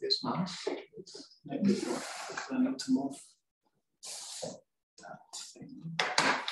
this mouse. Maybe I need to move that thing.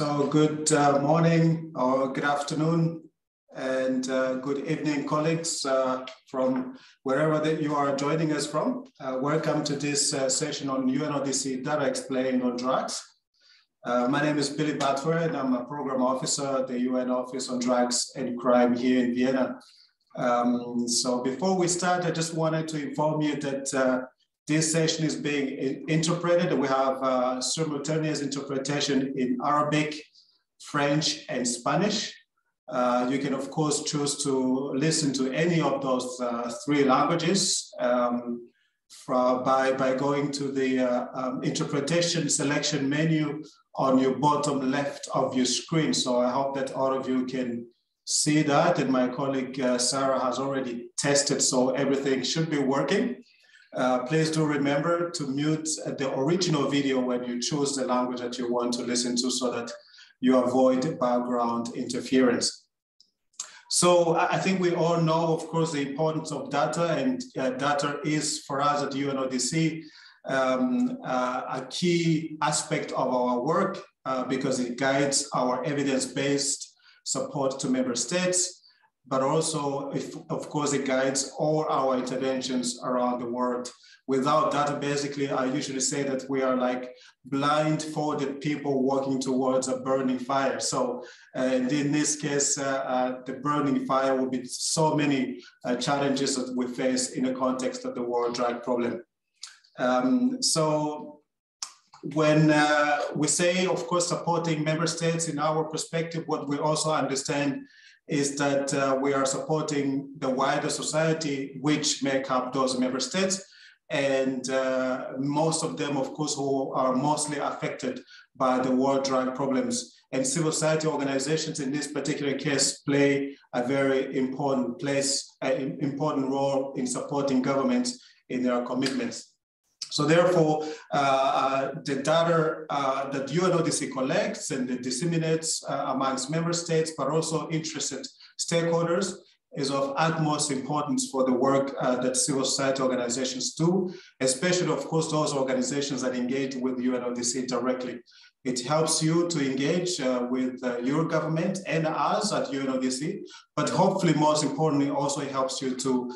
So good uh, morning or good afternoon and uh, good evening, colleagues uh, from wherever that you are joining us from. Uh, welcome to this uh, session on UNODC Data Explained on Drugs. Uh, my name is Billy Batware and I'm a program officer at the UN Office on Drugs and Crime here in Vienna. Um, so before we start, I just wanted to inform you that this session is being interpreted. We have uh, simultaneous interpretation in Arabic, French, and Spanish. Uh, you can, of course, choose to listen to any of those uh, three languages um, by, by going to the uh, um, interpretation selection menu on your bottom left of your screen. So I hope that all of you can see that. And my colleague uh, Sarah has already tested, so everything should be working. Uh, please do remember to mute the original video when you choose the language that you want to listen to so that you avoid background interference. So I think we all know, of course, the importance of data and uh, data is for us at UNODC um, uh, a key aspect of our work uh, because it guides our evidence-based support to member states but also, if, of course, it guides all our interventions around the world. Without data, basically, I usually say that we are like blindfolded people walking towards a burning fire. So uh, in this case, uh, uh, the burning fire will be so many uh, challenges that we face in the context of the world drug problem. Um, so when uh, we say, of course, supporting member states in our perspective, what we also understand is that uh, we are supporting the wider society which make up those member states. And uh, most of them, of course, who are mostly affected by the world drug problems And civil society organizations in this particular case play a very important place, an important role in supporting governments in their commitments. So therefore, uh, uh, the data uh, that UNODC collects and disseminates uh, amongst member states, but also interested stakeholders is of utmost importance for the work uh, that civil society organizations do, especially, of course, those organizations that engage with UNODC directly. It helps you to engage uh, with your government and us at UNODC, but hopefully, most importantly, also helps you to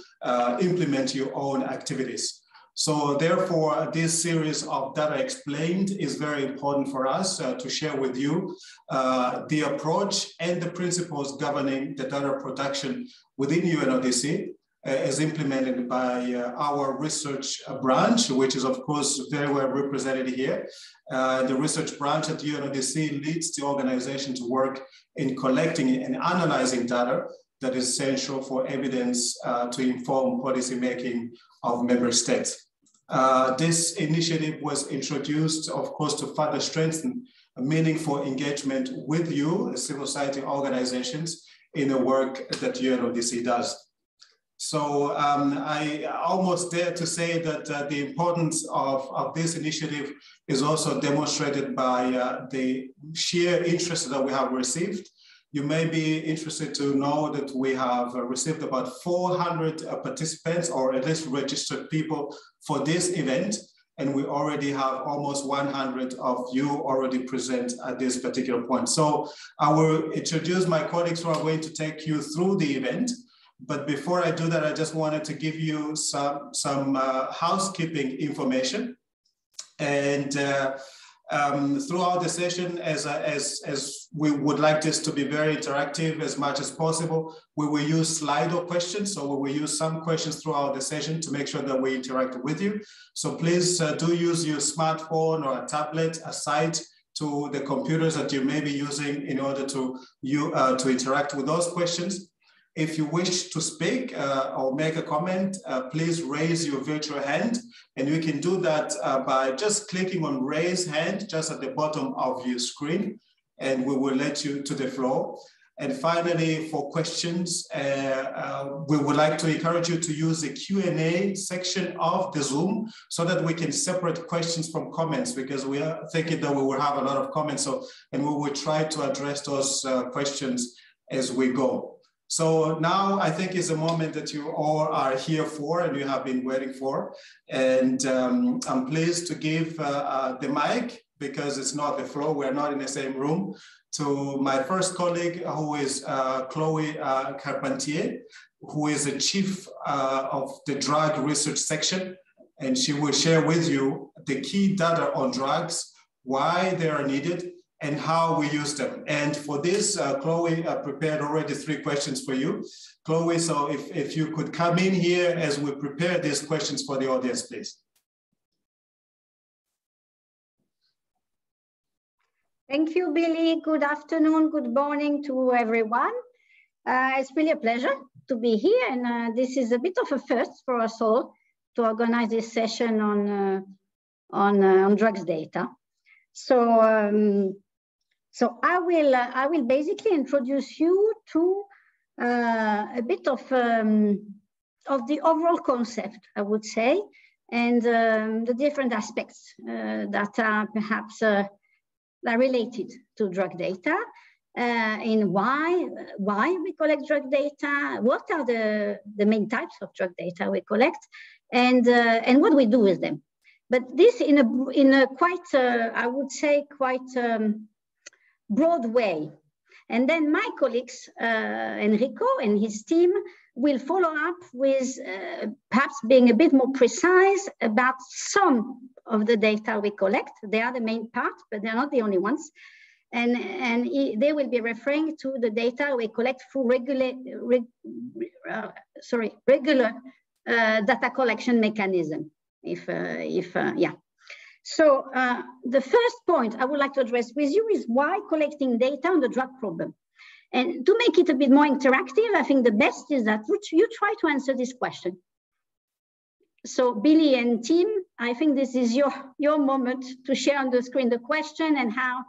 implement your own activities. So therefore, this series of data explained is very important for us uh, to share with you uh, the approach and the principles governing the data production within UNODC uh, as implemented by uh, our research branch, which is of course very well represented here. Uh, the research branch at UNODC leads the organization to work in collecting and analyzing data that is essential for evidence uh, to inform policy making of member states. Uh, this initiative was introduced, of course, to further strengthen meaningful engagement with you, civil society organizations, in the work that UNODC does. So um, I almost dare to say that uh, the importance of, of this initiative is also demonstrated by uh, the sheer interest that we have received you may be interested to know that we have received about 400 uh, participants or at least registered people for this event. And we already have almost 100 of you already present at this particular point. So I will introduce my colleagues who are going to take you through the event. But before I do that, I just wanted to give you some, some uh, housekeeping information. And uh, um, throughout the session, as, as, as we would like this to be very interactive as much as possible, we will use Slido questions. So we will use some questions throughout the session to make sure that we interact with you. So please uh, do use your smartphone or a tablet aside to the computers that you may be using in order to, you, uh, to interact with those questions. If you wish to speak uh, or make a comment, uh, please raise your virtual hand. And you can do that uh, by just clicking on raise hand just at the bottom of your screen. And we will let you to the floor. And finally, for questions, uh, uh, we would like to encourage you to use the Q&A section of the Zoom so that we can separate questions from comments because we are thinking that we will have a lot of comments. So, and we will try to address those uh, questions as we go. So now I think is a moment that you all are here for and you have been waiting for. And um, I'm pleased to give uh, uh, the mic because it's not the floor, we're not in the same room, to my first colleague who is uh, Chloe uh, Carpentier, who is the chief uh, of the drug research section. And she will share with you the key data on drugs, why they are needed, and how we use them. And for this, uh, Chloe uh, prepared already three questions for you. Chloe, so if, if you could come in here as we prepare these questions for the audience, please. Thank you, Billy. Good afternoon, good morning to everyone. Uh, it's really a pleasure to be here. And uh, this is a bit of a first for us all to organize this session on, uh, on, uh, on drugs data. So um, so I will, uh, I will basically introduce you to uh, a bit of, um, of the overall concept, I would say, and um, the different aspects uh, that are perhaps uh, are related to drug data, uh, in why, why we collect drug data, what are the, the main types of drug data we collect, and, uh, and what we do with them. But this in a, in a quite, I would say, quite um, broad way. And then my colleagues, uh, Enrico and his team, will follow up with uh, perhaps being a bit more precise about some of the data we collect. They are the main part, but they're not the only ones. And, and they will be referring to the data we collect through regular, reg, uh, sorry, regular uh, data collection mechanism. If, uh, if uh, yeah. So uh, the first point I would like to address with you is why collecting data on the drug problem. And to make it a bit more interactive, I think the best is that you try to answer this question. So Billy and team, I think this is your, your moment to share on the screen the question and how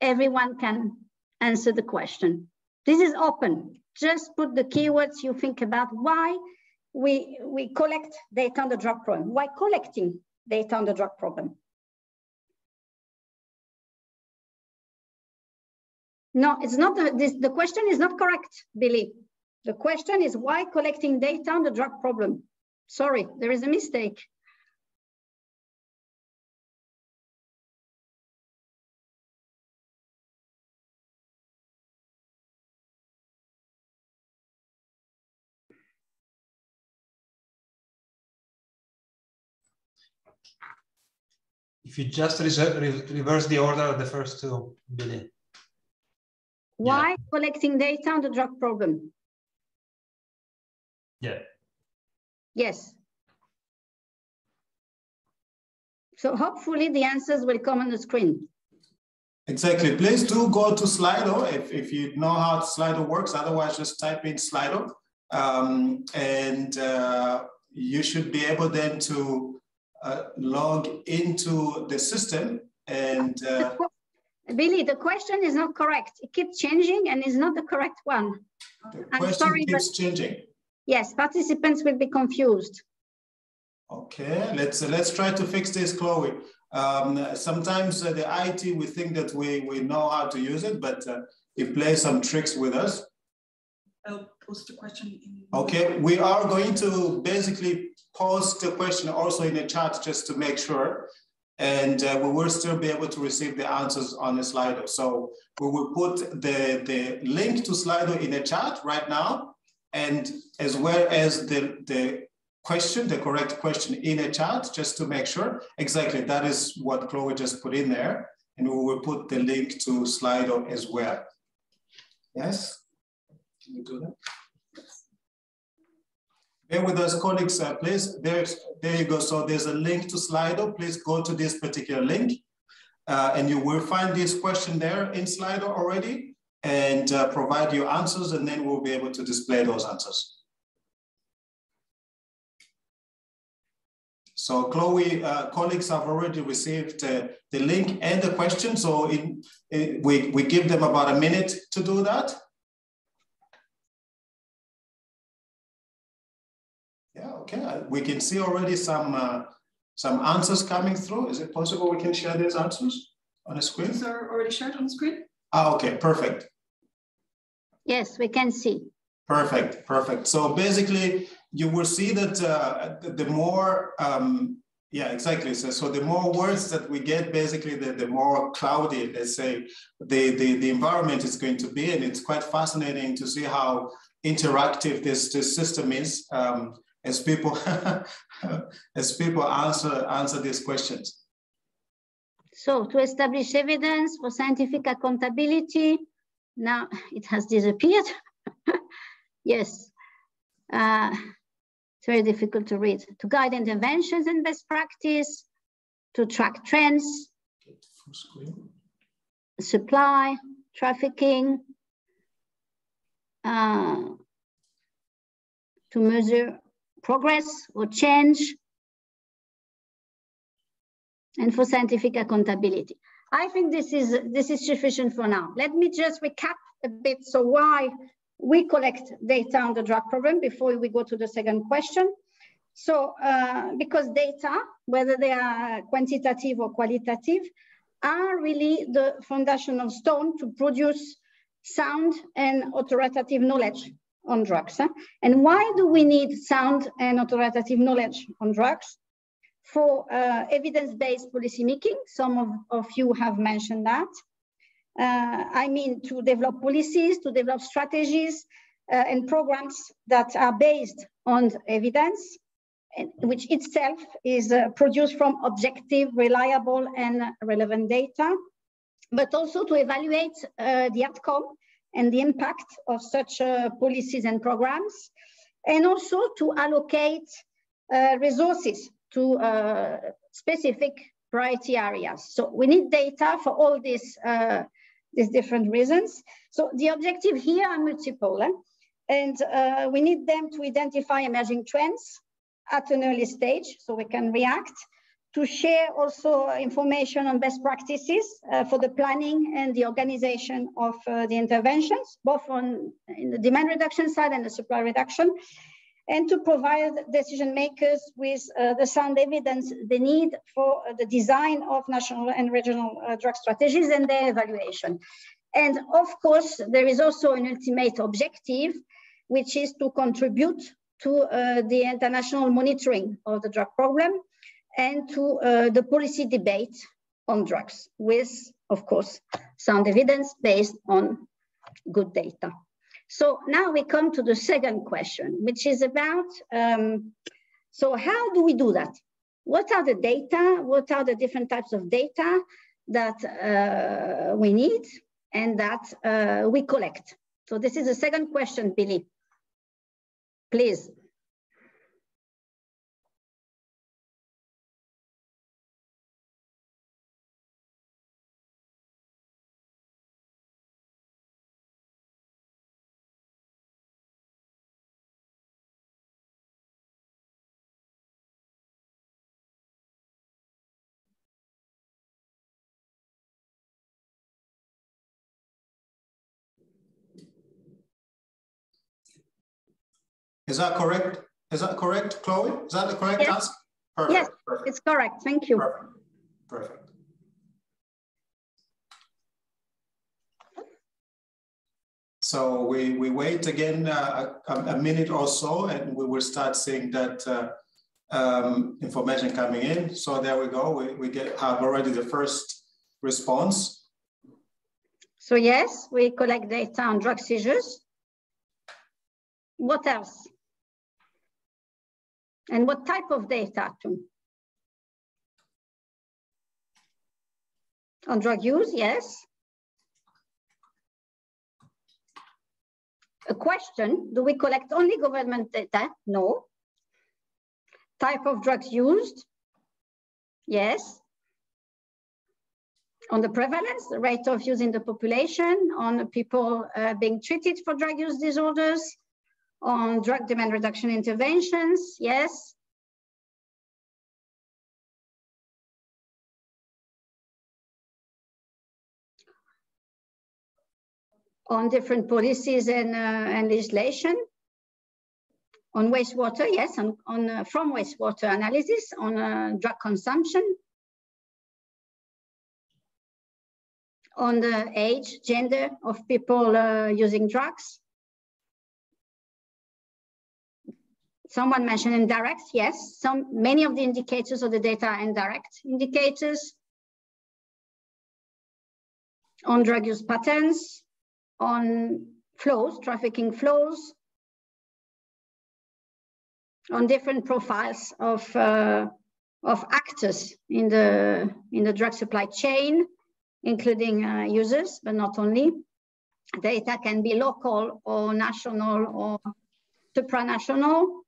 everyone can answer the question. This is open. Just put the keywords you think about why we, we collect data on the drug problem. Why collecting data on the drug problem? No, it's not, the, this, the question is not correct, Billy. The question is why collecting data on the drug problem? Sorry, there is a mistake. If you just reverse the order of the first two, Billy. Why yeah. collecting data on the drug problem? Yeah. Yes. So hopefully the answers will come on the screen. Exactly. Please do go to Slido if, if you know how Slido works. Otherwise, just type in Slido. Um, and uh, you should be able then to uh, log into the system and uh, Billy, the question is not correct. It keeps changing and is not the correct one. The I'm question sorry, keeps changing. Yes, participants will be confused. Okay, let's uh, let's try to fix this, Chloe. Um, sometimes uh, the IT, we think that we, we know how to use it, but uh, it plays some tricks with us. I'll post a question. In... Okay, we are going to basically post the question also in the chat just to make sure and uh, we will still be able to receive the answers on the Slido. So we will put the, the link to Slido in the chat right now, and as well as the, the question, the correct question in a chat, just to make sure. Exactly, that is what Chloe just put in there. And we will put the link to Slido as well. Yes? Can you do that? Bear with us, colleagues, uh, please. There's, there you go. So there's a link to Slido. Please go to this particular link. Uh, and you will find this question there in Slido already and uh, provide your answers, and then we'll be able to display those answers. So Chloe, uh, colleagues have already received uh, the link and the question. So in, in, we, we give them about a minute to do that. Okay, we can see already some uh, some answers coming through. Is it possible we can share these answers on the screen? These are already shared on the screen. Ah, okay, perfect. Yes, we can see. Perfect, perfect. So basically, you will see that uh, the more, um, yeah, exactly. So, so the more words that we get, basically, the, the more cloudy, let's say, the, the, the environment is going to be. And it's quite fascinating to see how interactive this, this system is. Um, as people as people answer answer these questions. So to establish evidence for scientific accountability, now it has disappeared. yes, uh, it's very difficult to read. To guide interventions and best practice, to track trends, supply, trafficking, uh, to measure progress or change, and for scientific accountability. I think this is, this is sufficient for now. Let me just recap a bit. So why we collect data on the drug problem before we go to the second question. So uh, because data, whether they are quantitative or qualitative, are really the foundational stone to produce sound and authoritative knowledge on drugs. And why do we need sound and authoritative knowledge on drugs? For uh, evidence-based policymaking, some of, of you have mentioned that. Uh, I mean to develop policies, to develop strategies uh, and programs that are based on evidence, which itself is uh, produced from objective, reliable and relevant data, but also to evaluate uh, the outcome and the impact of such uh, policies and programs, and also to allocate uh, resources to uh, specific priority areas. So we need data for all these, uh, these different reasons. So the objective here are multiple, eh? and uh, we need them to identify emerging trends at an early stage so we can react to share also information on best practices uh, for the planning and the organization of uh, the interventions, both on the demand reduction side and the supply reduction, and to provide decision makers with uh, the sound evidence they need for the design of national and regional uh, drug strategies and their evaluation. And of course, there is also an ultimate objective, which is to contribute to uh, the international monitoring of the drug problem and to uh, the policy debate on drugs with, of course, sound evidence based on good data. So now we come to the second question, which is about, um, so how do we do that? What are the data? What are the different types of data that uh, we need and that uh, we collect? So this is the second question, Billy. Please. Is that correct? Is that correct, Chloe? Is that the correct yes. answer? Perfect. Yes, Perfect. it's correct. Thank you. Perfect. Perfect. So we, we wait again uh, a, a, minute or so and we will start seeing that uh, um, information coming in. So there we go. We, we get have already the first response. So yes, we collect data on drug seizures. What else? And what type of data? On drug use, yes. A question, do we collect only government data? No. Type of drugs used? Yes. On the prevalence, the rate of use in the population, on people uh, being treated for drug use disorders, on drug demand reduction interventions, yes. On different policies and, uh, and legislation. On wastewater, yes, on, on uh, from wastewater analysis, on uh, drug consumption, on the age, gender of people uh, using drugs, Someone mentioned indirect, yes. Some, many of the indicators of the data are indirect indicators on drug use patterns, on flows, trafficking flows, on different profiles of, uh, of actors in the, in the drug supply chain, including uh, users, but not only. Data can be local or national or supranational.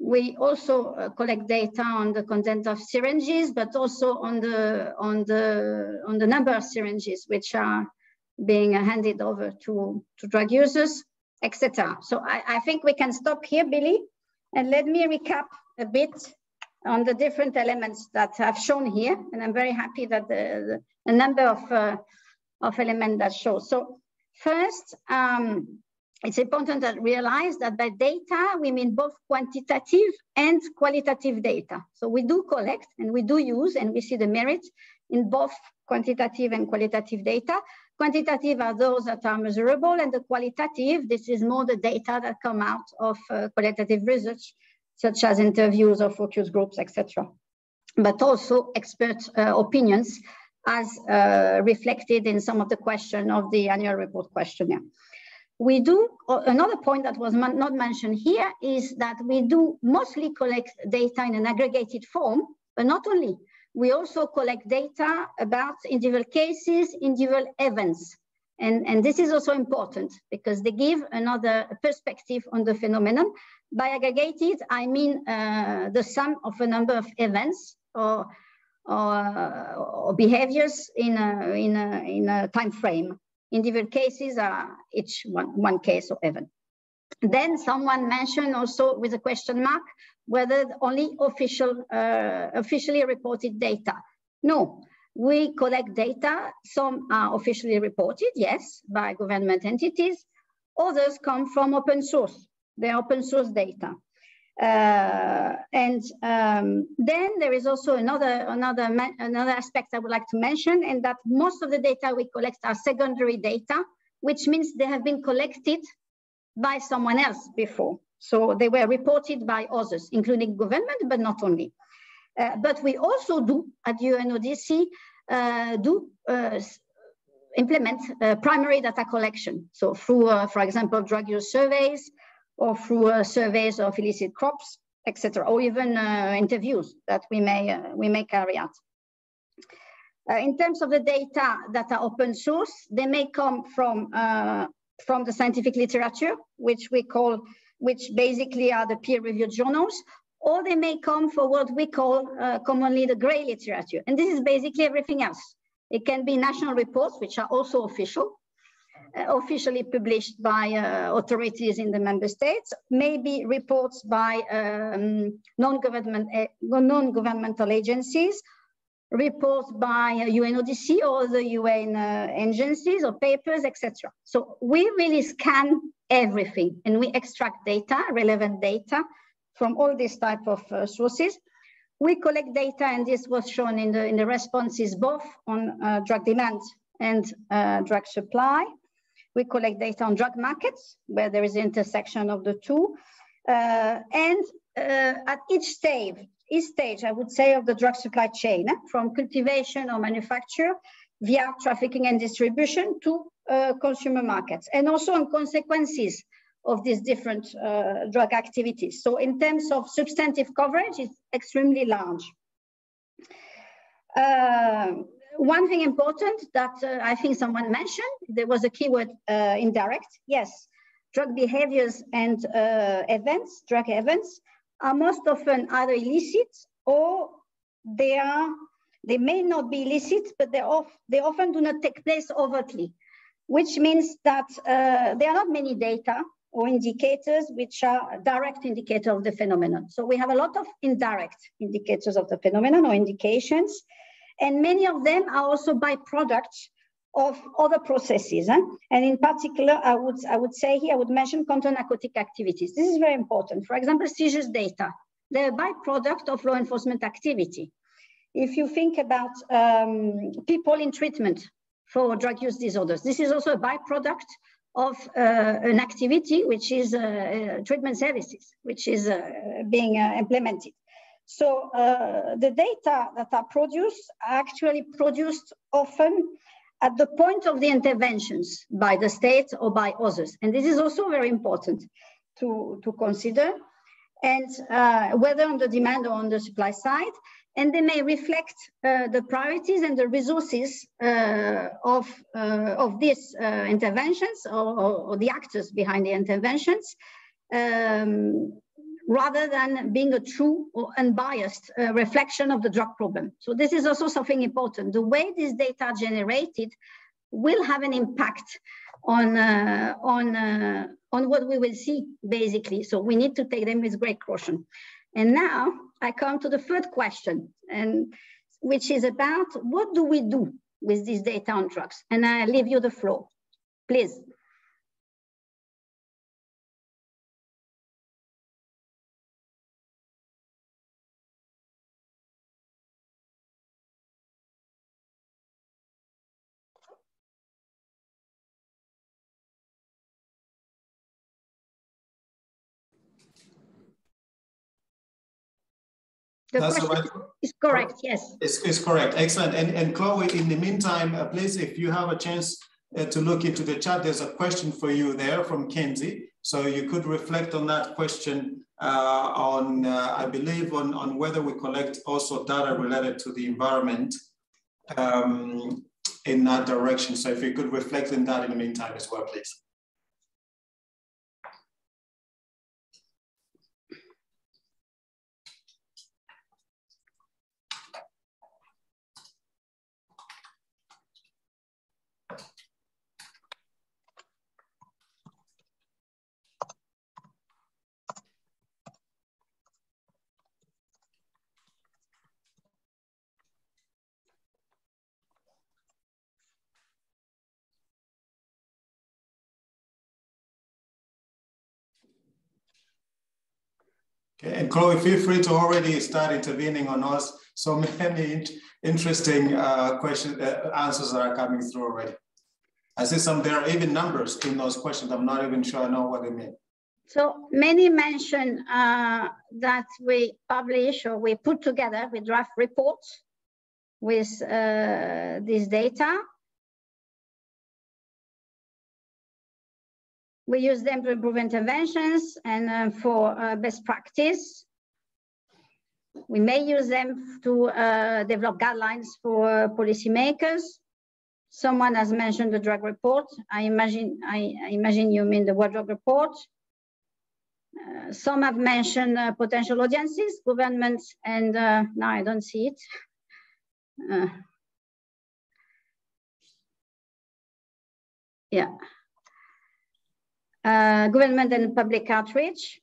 We also uh, collect data on the content of syringes, but also on the, on the, on the number of syringes which are being handed over to, to drug users, etc. So I, I think we can stop here, Billy, and let me recap a bit on the different elements that I've shown here. And I'm very happy that the, the, the number of, uh, of elements that show. So first, um, it's important to realize that by data, we mean both quantitative and qualitative data. So we do collect and we do use and we see the merit in both quantitative and qualitative data. Quantitative are those that are measurable and the qualitative, this is more the data that come out of uh, qualitative research, such as interviews or focus groups, etc. But also expert uh, opinions as uh, reflected in some of the question of the annual report questionnaire. We do, another point that was not mentioned here is that we do mostly collect data in an aggregated form, but not only. We also collect data about individual cases, individual events. And, and this is also important because they give another perspective on the phenomenon. By aggregated, I mean uh, the sum of a number of events or, or, or behaviors in a, in, a, in a time frame. Individual cases are each one, one case or event. Then someone mentioned also with a question mark, whether only official, uh, officially reported data. No, we collect data. Some are officially reported, yes, by government entities. Others come from open source. They're open source data. Uh, and um, then there is also another, another, another aspect I would like to mention, and that most of the data we collect are secondary data, which means they have been collected by someone else before. So they were reported by others, including government, but not only. Uh, but we also do at UNODC uh, do uh, implement uh, primary data collection. So through, uh, for example, drug use surveys or through uh, surveys of illicit crops, etc., or even interviews that we may, we may carry out. in terms of the data that are open source, they may come from, from the scientific literature, which we call which basically are the peer-reviewed journals, or they may come for what we call uh, commonly the gray literature. And this is basically everything else. It can be national reports, which are also official, uh, officially published by uh, authorities in the member states, maybe reports by um, non-government, uh, non-governmental agencies, reports by UNODC or the UN uh, agencies or papers, etc. So we really scan everything and we extract data, relevant data from all these type of uh, sources. We collect data and this was shown in the, in the responses both on uh, drug demand and uh, drug supply. We collect data on drug markets where there is intersection of the two. Uh, and uh, at each stage, each stage, I would say, of the drug supply chain, eh, from cultivation or manufacture via trafficking and distribution to uh, consumer markets, and also on consequences of these different uh, drug activities. So in terms of substantive coverage, it's extremely large. Uh, one thing important that uh, I think someone mentioned, there was a keyword uh, indirect. Yes, drug behaviors and uh, events, drug events, are most often either illicit or they are they may not be illicit, but they, off, they often do not take place overtly, which means that uh, there are not many data or indicators which are direct indicator of the phenomenon. So we have a lot of indirect indicators of the phenomenon or indications, and many of them are also byproducts of other processes. Eh? And in particular, I would, I would say here, I would mention counter-narcotic activities. This is very important. For example, seizures data. They're a byproduct of law enforcement activity. If you think about um, people in treatment for drug use disorders, this is also a byproduct of uh, an activity which is uh, uh, treatment services, which is uh, being uh, implemented. So uh, the data that are produced are actually produced often at the point of the interventions by the state or by others. And this is also very important to, to consider. And uh, whether on the demand or on the supply side, and they may reflect uh, the priorities and the resources uh, of, uh, of these uh, interventions or, or, or, the actors behind the interventions, um, rather than being a true or unbiased uh, reflection of the drug problem. So this is also something important. The way these data are generated will have an impact on, uh, on, uh, on what we will see, basically. So we need to take them with great caution. And now I come to the third question, and which is about what do we do with these data on drugs? And I leave you the floor, please. The That's question right. is correct, yes. It's, it's correct, excellent. And, and Chloe, in the meantime, uh, please, if you have a chance uh, to look into the chat, there's a question for you there from Kenzie. So you could reflect on that question uh, on, uh, I believe, on, on whether we collect also data related to the environment um, in that direction. So if you could reflect on that in the meantime as well, please. And Chloe, feel free to already start intervening on us. So many interesting uh, question uh, answers that are coming through already. I see some, there are even numbers in those questions. I'm not even sure I know what they mean. So many mention uh, that we publish or we put together, we draft reports with uh, this data. We use them to improve interventions and uh, for uh, best practice. We may use them to uh, develop guidelines for policymakers. Someone has mentioned the drug report. I imagine, I, I imagine you mean the World Drug Report. Uh, some have mentioned uh, potential audiences, governments, and uh, now I don't see it. Yeah. Uh, government and public outreach.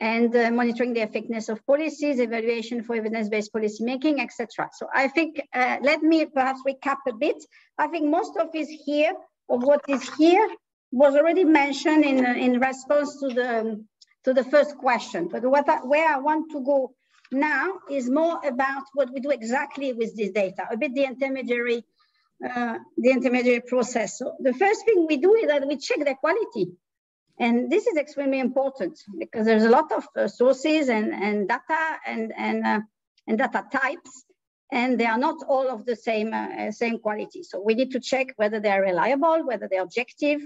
and uh, monitoring the effectiveness of policies, evaluation for evidence-based policymaking, etc. So I think, uh, let me perhaps recap a bit. I think most of is here, of what is here, was already mentioned in, uh, in response to the, to the first question. But what I, where I want to go now is more about what we do exactly with this data, a bit the intermediary uh, the intermediary process. So the first thing we do is that we check the quality. And this is extremely important because there's a lot of uh, sources and, and data and, and, uh, and data types, and they are not all of the same, uh, same quality. So we need to check whether they are reliable, whether they're objective,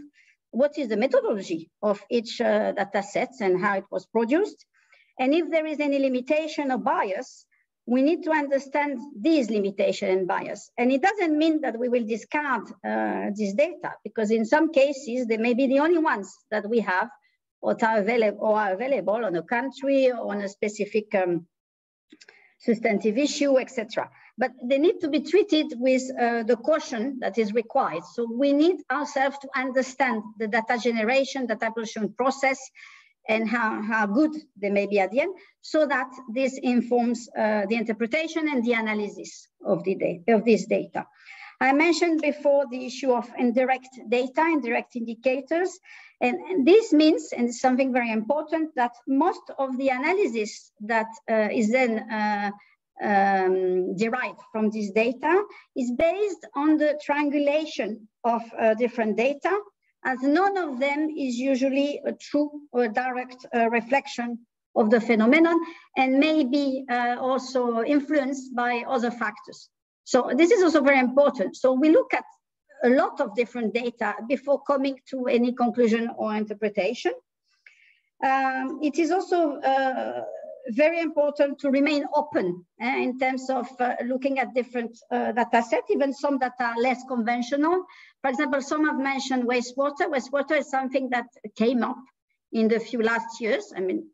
what is the methodology of each uh, data set and how it was produced. And if there is any limitation or bias, we need to understand these limitation and bias. And it doesn't mean that we will discard uh, this data because in some cases, they may be the only ones that we have or are available, or are available on a country or on a specific um, substantive issue, etc. But they need to be treated with uh, the caution that is required. So we need ourselves to understand the data generation, data production process, and how, how good they may be at the end, so that this informs uh, the interpretation and the analysis of, the data, of this data. I mentioned before the issue of indirect data, indirect indicators, and, and this means, and something very important, that most of the analysis that uh, is then uh, um, derived from this data is based on the triangulation of uh, different data as none of them is usually a true or direct uh, reflection of the phenomenon and may be uh, also influenced by other factors. So this is also very important. So we look at a lot of different data before coming to any conclusion or interpretation. Um, it is also uh, very important to remain open eh, in terms of uh, looking at different uh, data sets, even some that are less conventional. For example, some have mentioned wastewater. Wastewater is something that came up in the few last years. I mean,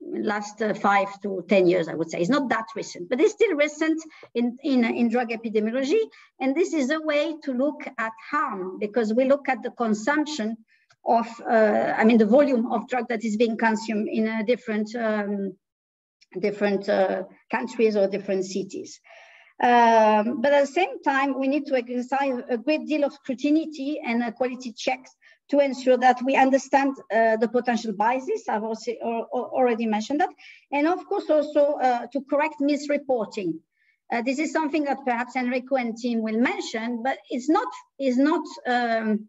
last uh, five to 10 years, I would say. It's not that recent, but it's still recent in, in, in drug epidemiology. And this is a way to look at harm because we look at the consumption of, uh, I mean, the volume of drug that is being consumed in a different um, different uh, countries or different cities. Um, but at the same time, we need to exercise a great deal of scrutiny and quality checks to ensure that we understand uh, the potential biases. I've also already mentioned that. And of course, also uh, to correct misreporting. Uh, this is something that perhaps Enrico and team will mention, but it's not, is not, um,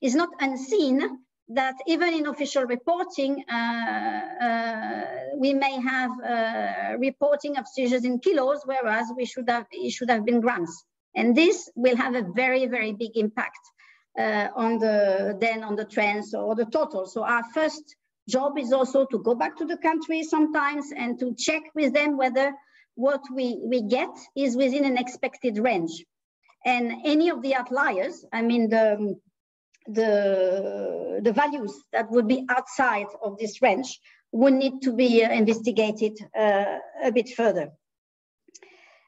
is not unseen that even in official reporting, uh, uh, we may have uh, reporting of seizures in kilos, whereas we should have, it should have been grams. And this will have a very, very big impact uh, on the then on the trends or the total. So our first job is also to go back to the country sometimes and to check with them whether what we, we get is within an expected range. And any of the outliers, I mean, the the, the values that would be outside of this range would need to be uh, investigated uh, a bit further.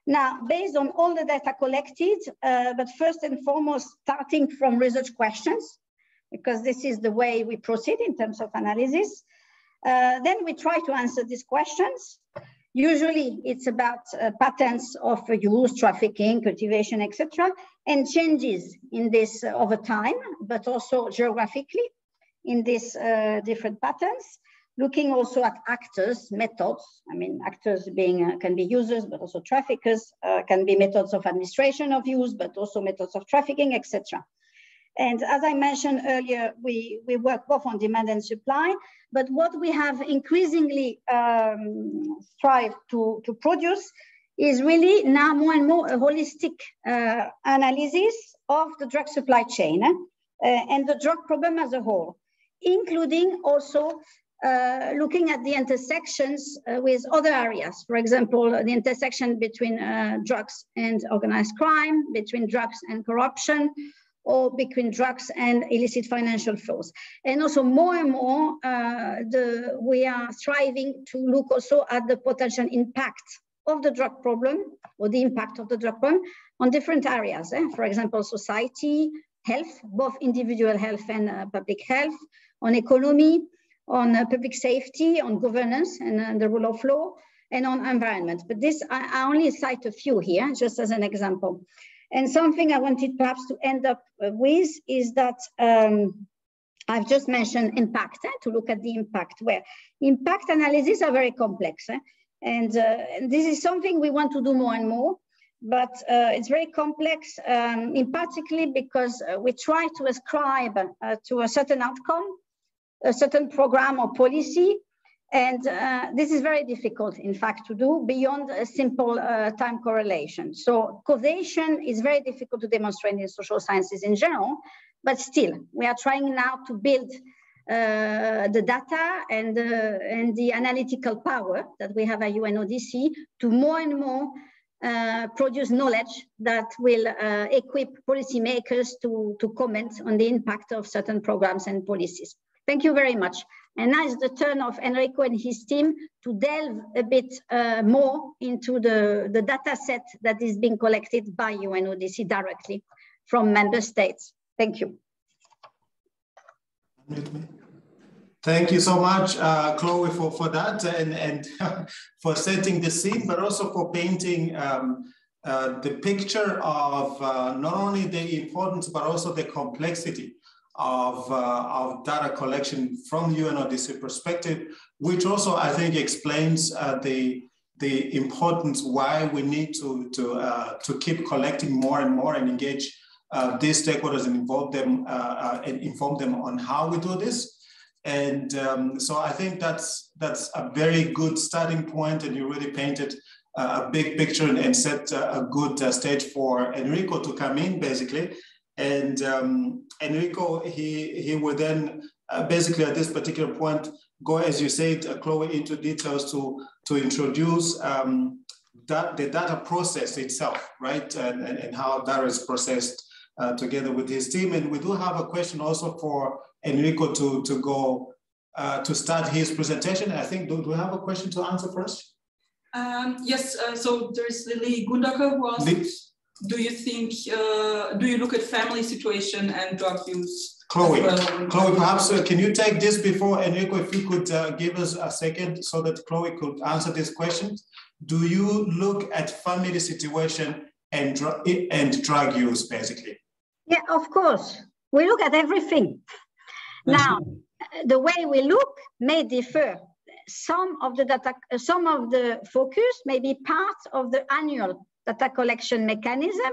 Now, based on all the data collected, uh, but first and foremost, starting from research questions, because this is the way we proceed in terms of analysis, uh, then we try to answer these questions Usually it's about uh, patterns of use, trafficking, cultivation, etc., and changes in this uh, over time, but also geographically. in these uh, different patterns, looking also at actors, methods. I mean, actors being uh, can be users, but also traffickers, uh, can be methods of administration of use, but also methods of trafficking, etc. And as I mentioned earlier, we, we work both on demand and supply, but what we have increasingly um, strived to, to produce is really now more and more a holistic uh, analysis of the drug supply chain eh? uh, and the drug problem as a whole, including also uh, looking at the intersections uh, with other areas. For example, the intersection between uh, drugs and organized crime, between drugs and corruption, or between drugs and illicit financial flows. And also more and more, uh, the, we are striving to look also at the potential impact of the drug problem or the impact of the drug problem on different areas. Eh? For example, society, health, both individual health and uh, public health, on economy, on uh, public safety, on governance and uh, the rule of law, and on environment. But this, I, I only cite a few here, just as an example. And something I wanted perhaps to end up uh, with is that um, I've just mentioned impact, eh, to look at the impact, where impact analysis are very complex. Eh? And, uh, and, this is something we want to do more and more, but uh, it's very complex, um, in particular because uh, we try to ascribe uh, to a certain outcome, a certain program or policy, and uh, this is very difficult, in fact, to do beyond a simple uh, time correlation. So causation is very difficult to demonstrate in social sciences in general, but still, we are trying now to build the data and, uh, and the analytical power that we have at UNODC to more and more uh, produce knowledge that will uh, equip policymakers to, to comment on the impact of certain programs and policies. Thank you very much. And now it's the turn of Enrico and his team to delve a bit uh, more into the, the data set that is being collected by UNODC directly from member states. Thank you. Thank you so much, uh, Chloe, for, for that and, and for setting the scene, but also for painting um, uh, the picture of uh, not only the importance, but also the complexity of, uh, of data collection from UNODC perspective, which also I think explains uh, the, the importance why we need to, to, uh, to keep collecting more and more and engage uh, these stakeholders and involve them uh, uh, and inform them on how we do this. And um, so I think that's, that's a very good starting point and you really painted a big picture and set a good stage for Enrico to come in basically and um, Enrico, he, he would then uh, basically at this particular point go, as you said, uh, Chloe, into details to, to introduce um, that, the data process itself, right? And, and, and how that is processed uh, together with his team. And we do have a question also for Enrico to, to go uh, to start his presentation. I think, do, do we have a question to answer first? Um, yes, uh, so there's Lily Gundaker who asked do you think, uh, do you look at family situation and drug use? Chloe, well? Chloe, perhaps uh, can you take this before Enrico, if you could uh, give us a second so that Chloe could answer this question. Do you look at family situation and, dr and drug use, basically? Yeah, of course. We look at everything. Now, the way we look may differ. Some of the data, some of the focus may be part of the annual data collection mechanism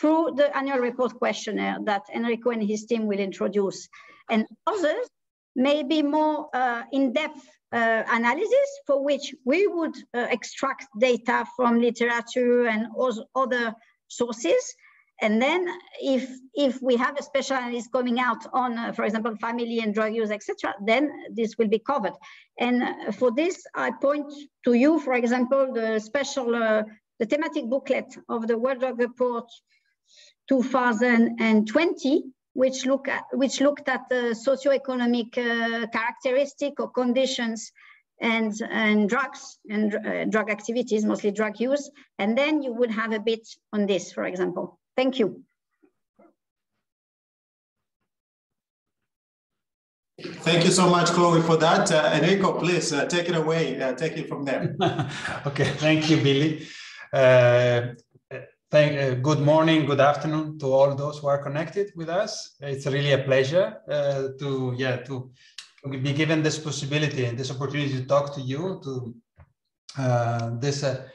through the annual report questionnaire that Enrico and his team will introduce. And others may be more uh, in-depth uh, analysis for which we would uh, extract data from literature and other sources. And then if, if we have a special coming out on, uh, for example, family and drug use, etc., then this will be covered. And for this, I point to you, for example, the special uh, the thematic booklet of the World Drug Report 2020, which, look at, which looked at the socioeconomic uh, characteristic or conditions and, and drugs and uh, drug activities, mostly drug use. And then you would have a bit on this, for example. Thank you. Thank you so much, Chloe, for that. Uh, Enrico, please uh, take it away. Uh, take it from there. okay, thank you, Billy. Uh, thank, uh, good morning, good afternoon to all those who are connected with us. It's really a pleasure uh, to yeah to be given this possibility and this opportunity to talk to you to uh, this uh,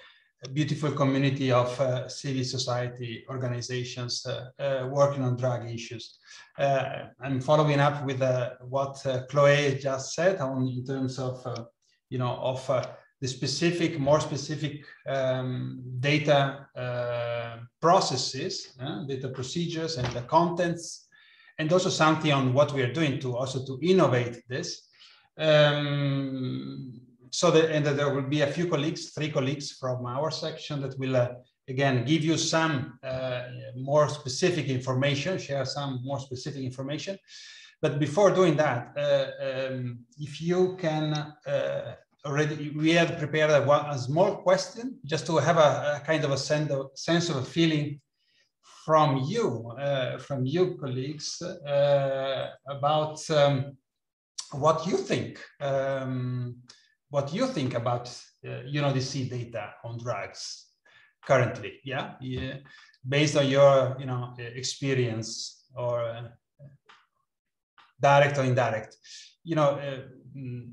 beautiful community of uh, civil society organizations uh, working on drug issues. I'm following up with what Chloe just said on in terms of you know of the specific, more specific um, data uh, processes, uh, data procedures and the contents, and also something on what we are doing to also to innovate this. Um, so and there will be a few colleagues, three colleagues from our section that will, uh, again, give you some uh, more specific information, share some more specific information. But before doing that, uh, um, if you can already we had prepared a, a, small question just to have a, a kind of a sense of, sense of a feeling from you, uh, from you colleagues, uh, about um, what you think, um, what you think about uh, UNODC data on drugs currently, yeah? yeah, based on your, you know, experience or uh, direct or indirect, you know, uh, mm,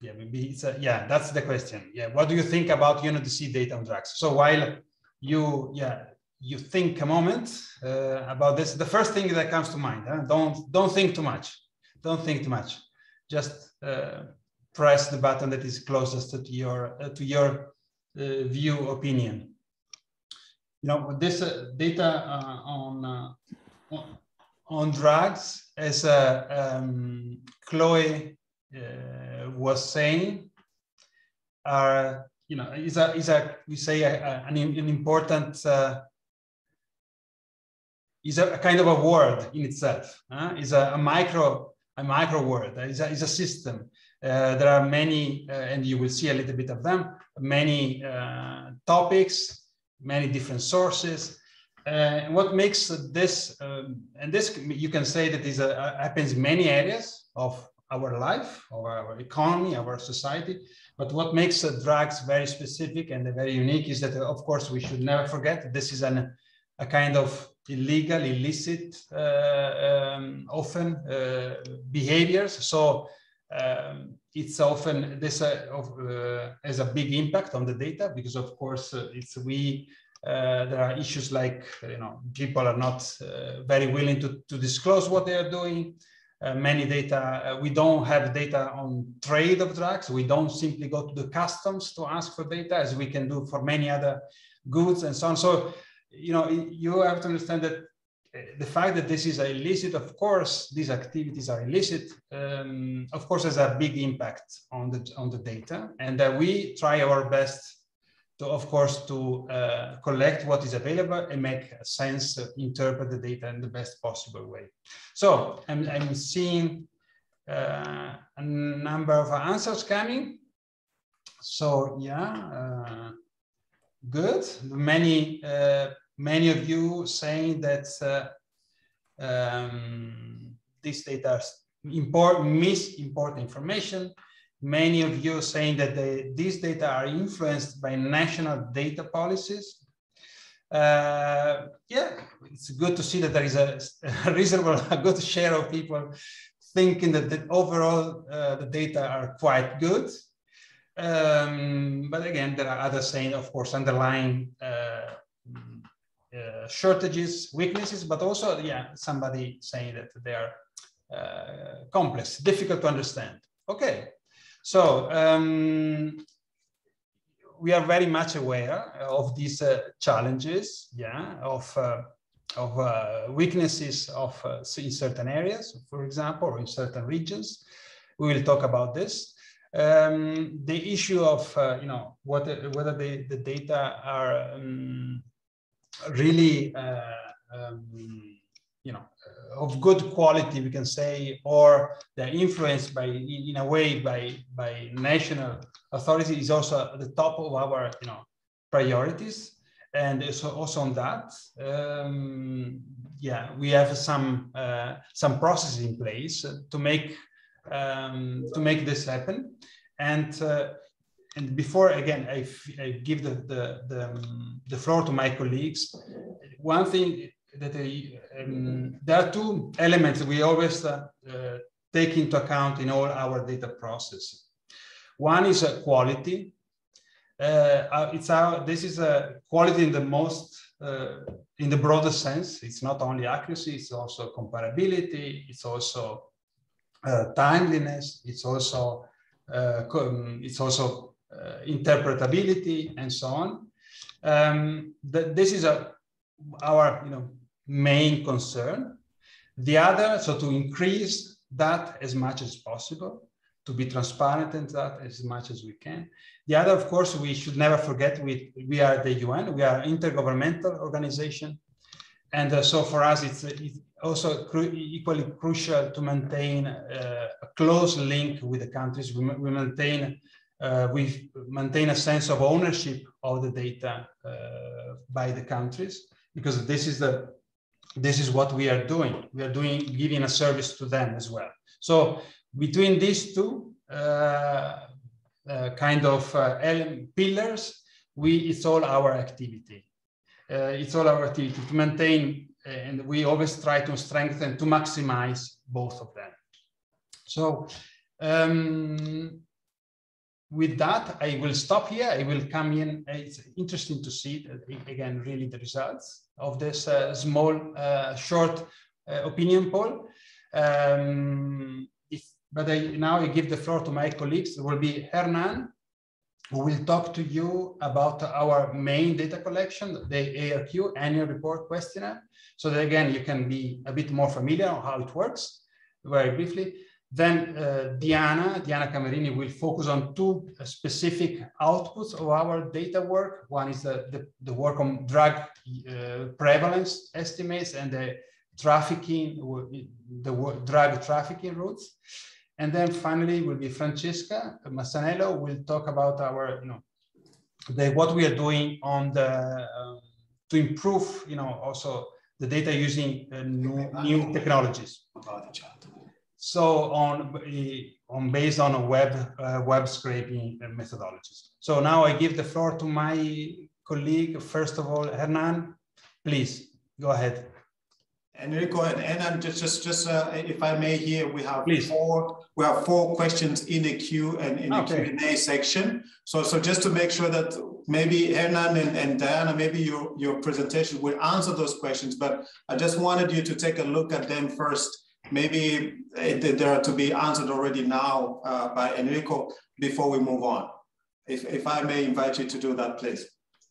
yeah, maybe it's a, yeah, that's the question. Yeah, what do you think about UNODC data on drugs? So while you, yeah, you think a moment uh, about this, the first thing that comes to mind, huh? don't don't think too much, don't think too much, just uh, press the button that is closest to your uh, to your uh, view opinion. You know, this uh, data uh, on on drugs, as um, Chloe uh, was saying are you know is a is a we say a, a, an, an important uh, is a, kind of a word in itself uh, is a, a micro a micro word is a, is a system uh, there are many uh, and you will see a little bit of them many uh, topics many different sources what makes this um, and this you can say that is a, happens in many areas of our life, or our economy, our society. But what makes uh, drugs very specific and very unique is that, uh, of course, we should never forget this is an, a kind of illegal, illicit, uh, um, often uh, behaviors. So um, it's often this uh, uh, has a big impact on the data because, of course, it's we. there are issues like you know people are not very willing to, to disclose what they are doing uh, many data, uh, we don't have data on trade of drugs. We don't simply go to the customs to ask for data as we can do for many other goods and so on. So, you know, you have to understand that uh, the fact that this is illicit, of course, these activities are illicit, um, of course, has a big impact on the, on the data. And that we try our best to, of course, to uh, collect what is available and make sense, uh, interpret the data in the best possible way. So I'm, I'm seeing uh, a number of answers coming. So yeah, uh, good. Many, uh, many of you saying that uh, um, these data import, misimport information many of you saying that the, these data are influenced by national data policies. Uh, yeah, it's good to see that there is a, a, reasonable, a good share of people thinking that the overall uh, the data are quite good. Um, but again, there are others saying, of course, underlying uh shortages, weaknesses, but also, yeah, somebody saying that they are uh, complex, difficult to understand. Okay, so um, we are very much aware of these uh, challenges, yeah, of uh, of uh, weaknesses of uh, in certain areas, for example, or in certain regions. We will talk about this. Um, the issue of uh, you know what, whether the, the data are um, really uh, um, you know of good quality, we can say, or they're influenced by, in a way, by, by national authority is also at the top of our, you know, priorities. And so also on that, um, yeah, we have some uh, some processes in place to make um, to make this happen. And uh, and before again, I, give the, the, the, um, the, floor to my colleagues. One thing that I, um, there are two elements we always uh, uh, take into account in all our data process. One is uh, quality. Uh, it's our, this is a quality in the most, uh, in the broader sense. It's not only accuracy, it's also comparability, it's also uh, timeliness, it's also, it's also interpretability and so on. Um, this is a, our you know, main concern. The other, so to increase that as much as possible to be transparent in that as much as we can. The other, of course, we should never forget we, we are the UN, we are an intergovernmental organization. And uh, so for us, it's, it's also cru equally crucial to maintain uh, a close link with the countries. We, we maintain uh, we maintain a sense of ownership of the data uh, by the countries because this is the this is what we are doing. We are doing giving a service to them as well. So between these two uh, uh, kind of uh, pillars, we it's all our activity. it's all our activity to maintain, and we always try to strengthen to maximize both of them. So um, with that, I will stop here. I will come in. It's interesting to see, again, really the results of this uh, small, uh, short uh, opinion poll. Um, if, but I, now I give the floor to my colleagues. It will be Hernan, who will talk to you about our main data collection, the ARQ annual report questionnaire. So that again, you can be a bit more familiar on how it works very briefly. Then uh, Diana, Diana Camerini will focus on two specific outputs of our data work. One is the, the, the work on drug uh, prevalence estimates and the trafficking, the drug trafficking routes. And then finally will be Francesca Massanello will talk about our, you know, the, what we are doing on the, um, to improve, you know, also the data using uh, new, new technologies. So on, on based on a web, uh, web scraping methodologies. So now I give the floor to my colleague. First of all, Hernan, please go ahead. Enrico and Anna, just just just uh, if I may here, we have Please. four we have four questions in the queue and in the okay. Q&A section. So so just to make sure that maybe Hernan and, and Diana, maybe your your presentation will answer those questions, but I just wanted you to take a look at them first. Maybe they are to be answered already now uh, by Enrico before we move on. If if I may invite you to do that, please.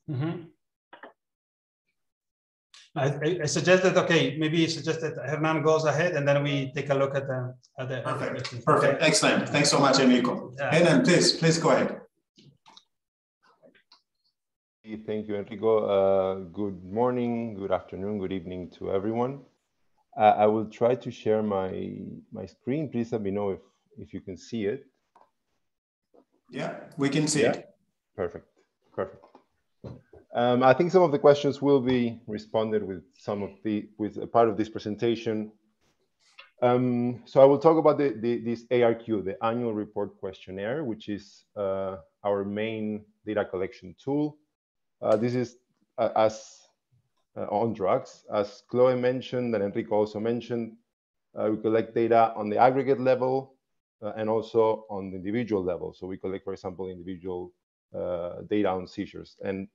Mm -hmm. I, I suggested, okay, maybe you suggested Hernan goes ahead and then we take a look at the. At the Perfect. At the Perfect. Excellent. Thanks so much, Enrico. Yeah. Hernan, please, please go ahead. Thank you, Enrico. Uh, good morning, good afternoon, good evening to everyone. Uh, I will try to share my my screen. Please let me know if if you can see it. Yeah, we can see yeah? it. Perfect. Perfect. Um, I think some of the questions will be responded with some of the with a part of this presentation. Um, so I will talk about the, the, this ARQ, the Annual Report Questionnaire, which is uh, our main data collection tool. Uh, this is uh, as on drugs, as Chloe mentioned and Enrico also mentioned. Uh, we collect data on the aggregate level uh, and also on the individual level. So we collect, for example, individual data on seizures. And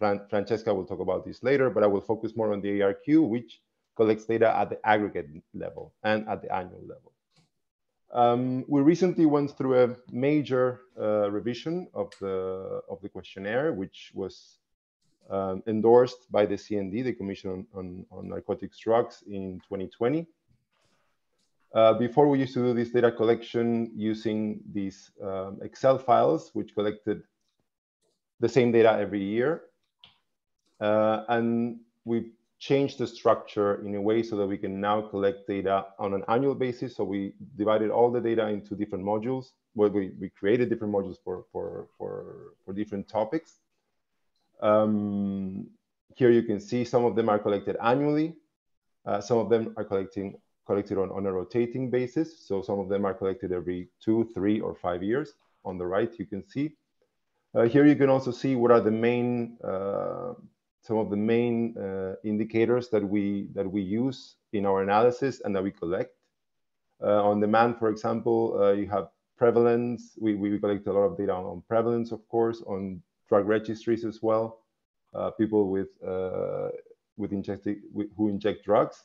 Fran Francesca will talk about this later, but I will focus more on the ARQ, which collects data at the aggregate level and at the annual level. Um, we recently went through a major uh, revision of the, of the questionnaire, which was um, endorsed by the CND, the Commission on, on, on Narcotics Drugs, in 2020. Uh, before we used to do this data collection using these um, Excel files, which collected the same data every year. Uh, and we changed the structure in a way so that we can now collect data on an annual basis. So we divided all the data into different modules. Well, we, we created different modules for, for, for, for different topics. Um, here you can see some of them are collected annually. Uh, some of them are collecting, collected on, on a rotating basis. So some of them are collected every two, three, or five years. On the right, you can see. Uh, here you can also see what are the main, uh, some of the main uh, indicators that we that we use in our analysis and that we collect. Uh, on demand, for example, uh, you have prevalence. We, we collect a lot of data on prevalence, of course, on drug registries as well. Uh, people with with injecting who inject drugs,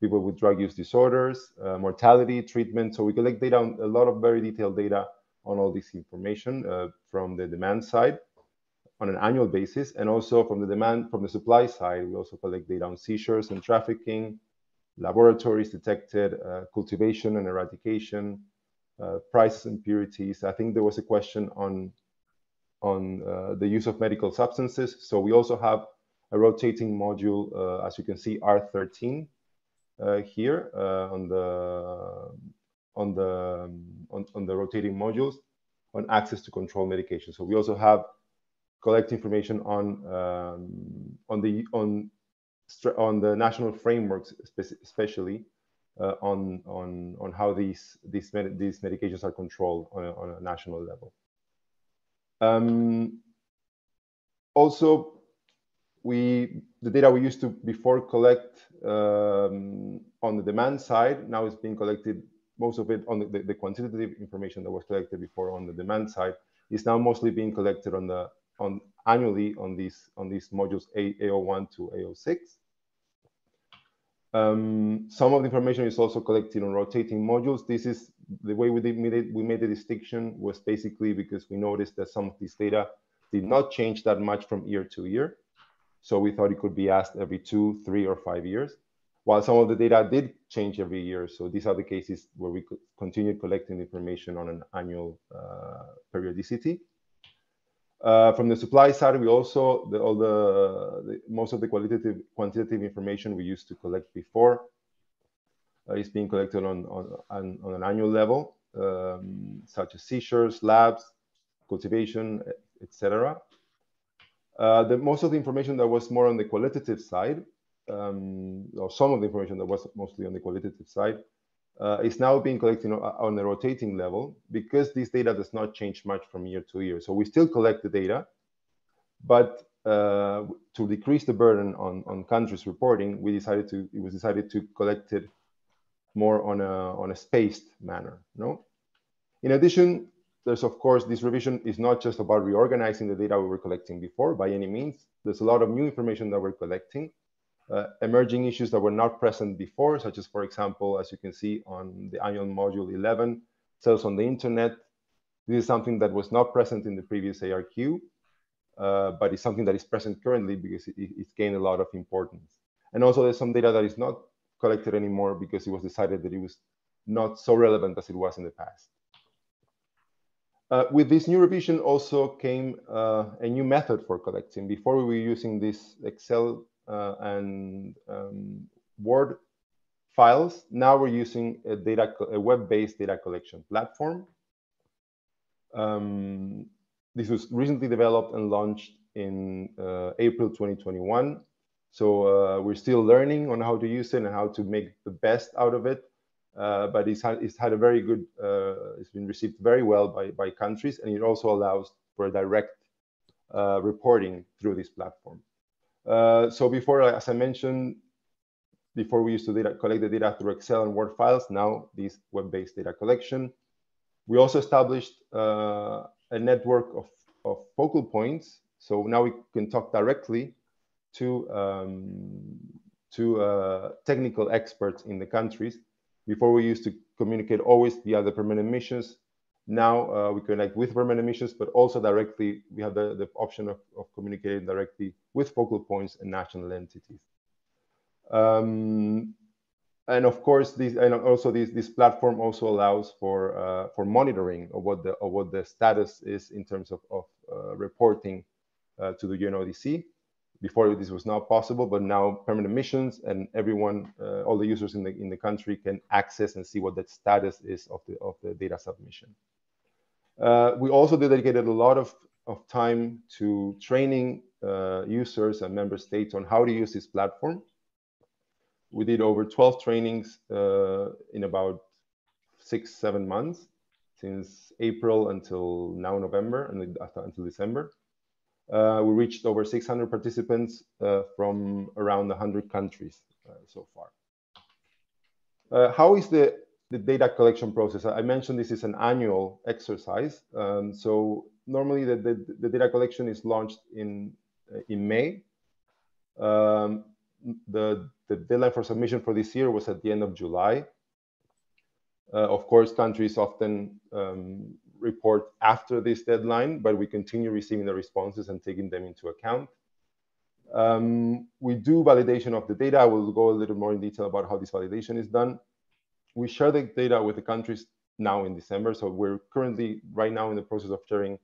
people with drug use disorders, mortality, treatment. So we collect data on a lot of very detailed data on all this information uh, from the demand side on an annual basis and also from the demand from the supply side we also collect data on seizures and trafficking laboratories detected uh, cultivation and eradication uh, prices and purities i think there was a question on on uh, the use of medical substances so we also have a rotating module uh, as you can see r13 uh, here on the on the on, on the rotating modules on access to control medication. So we also have collect information on um, on the on on the national frameworks, especially uh, on on on how these these med these medications are controlled on a, on a national level. Um, also, we the data we used to before collect um, on the demand side now is being collected most of it on the, the, quantitative information that was collected before on the demand side is now mostly being collected on the on annually on these on these modules A, AO1 to AO6. Um, some of the information is also collected on rotating modules. This is the way we did we made the distinction was basically because we noticed that some of this data did not change that much from year to year. So we thought it could be asked every two, three, or five years while some of the data did change every year. So these are the cases where we could continue collecting information on an annual uh, periodicity. Uh, from the supply side, we also the, all the, the, most of the qualitative quantitative information we used to collect before uh, is being collected on on, on an annual level, um, such as seizures, labs, cultivation, etc. Uh, the most of the information that was more on the qualitative side um, or some of the information that was mostly on the qualitative side, uh, is now being collected on a rotating level because this data does not change much from year to year. So we still collect the data, but uh, to decrease the burden on, on countries reporting, we decided to it was decided to collect it more on a on a spaced manner. No. In addition, there's of course this revision is not just about reorganizing the data we were collecting before by any means. There's a lot of new information that we're collecting uh, emerging issues that were not present before, such as, for example, as you can see on the annual module 11, sales on the internet. This is something that was not present in the previous ARQ, uh, but it's something that is present currently because it, it's gained a lot of importance. And also there's some data that is not collected anymore because it was decided that it was not so relevant as it was in the past. Uh, with this new revision also came uh, a new method for collecting. Before we were using this Excel and um, Word files. Now we're using a data, a web-based data collection platform. Um, this was recently developed and launched in uh, April 2021. So uh, we're still learning on how to use it and how to make the best out of it. Uh, but it's had, it's had a very good, uh, it's been received very well by, by countries, and it also allows for direct uh, reporting through this platform. Uh, so before, as I mentioned, before we used to data, collect the data through Excel and Word files, now this web-based data collection. We also established uh, a network of, of focal points. So now we can talk directly to, um, to uh, technical experts in the countries. Before we used to communicate always via the permanent missions now uh, we connect with permanent missions, but also directly, we have the, the option of, of communicating directly with focal points and national entities. Um, and of course, this and also this this platform also allows for uh, for monitoring of what the of what the status is in terms of, of uh, reporting uh, to the UNODC. Before this was not possible, but now permanent missions and everyone, uh, all the users in the in the country can access and see what the status is of the of the data submission. Uh, we also dedicated a lot of, of time to training uh, users and member states on how to use this platform. We did over 12 trainings uh, in about six, seven months. since April until now November and until December. Uh, we reached over 600 participants uh, from around 100 countries uh, so far. How is the, the data collection process? I mentioned this is an annual exercise. Um, so normally the, the, the, data collection is launched in, uh, in May. Um, the, the deadline for submission for this year was at the end of July. Uh, of course, countries often um, report after this deadline, but we continue receiving the responses and taking them into account. Um, we do validation of the data. I will go a little more in detail about how this validation is done. We share the data with the countries now in December. So we're currently right now in the process of sharing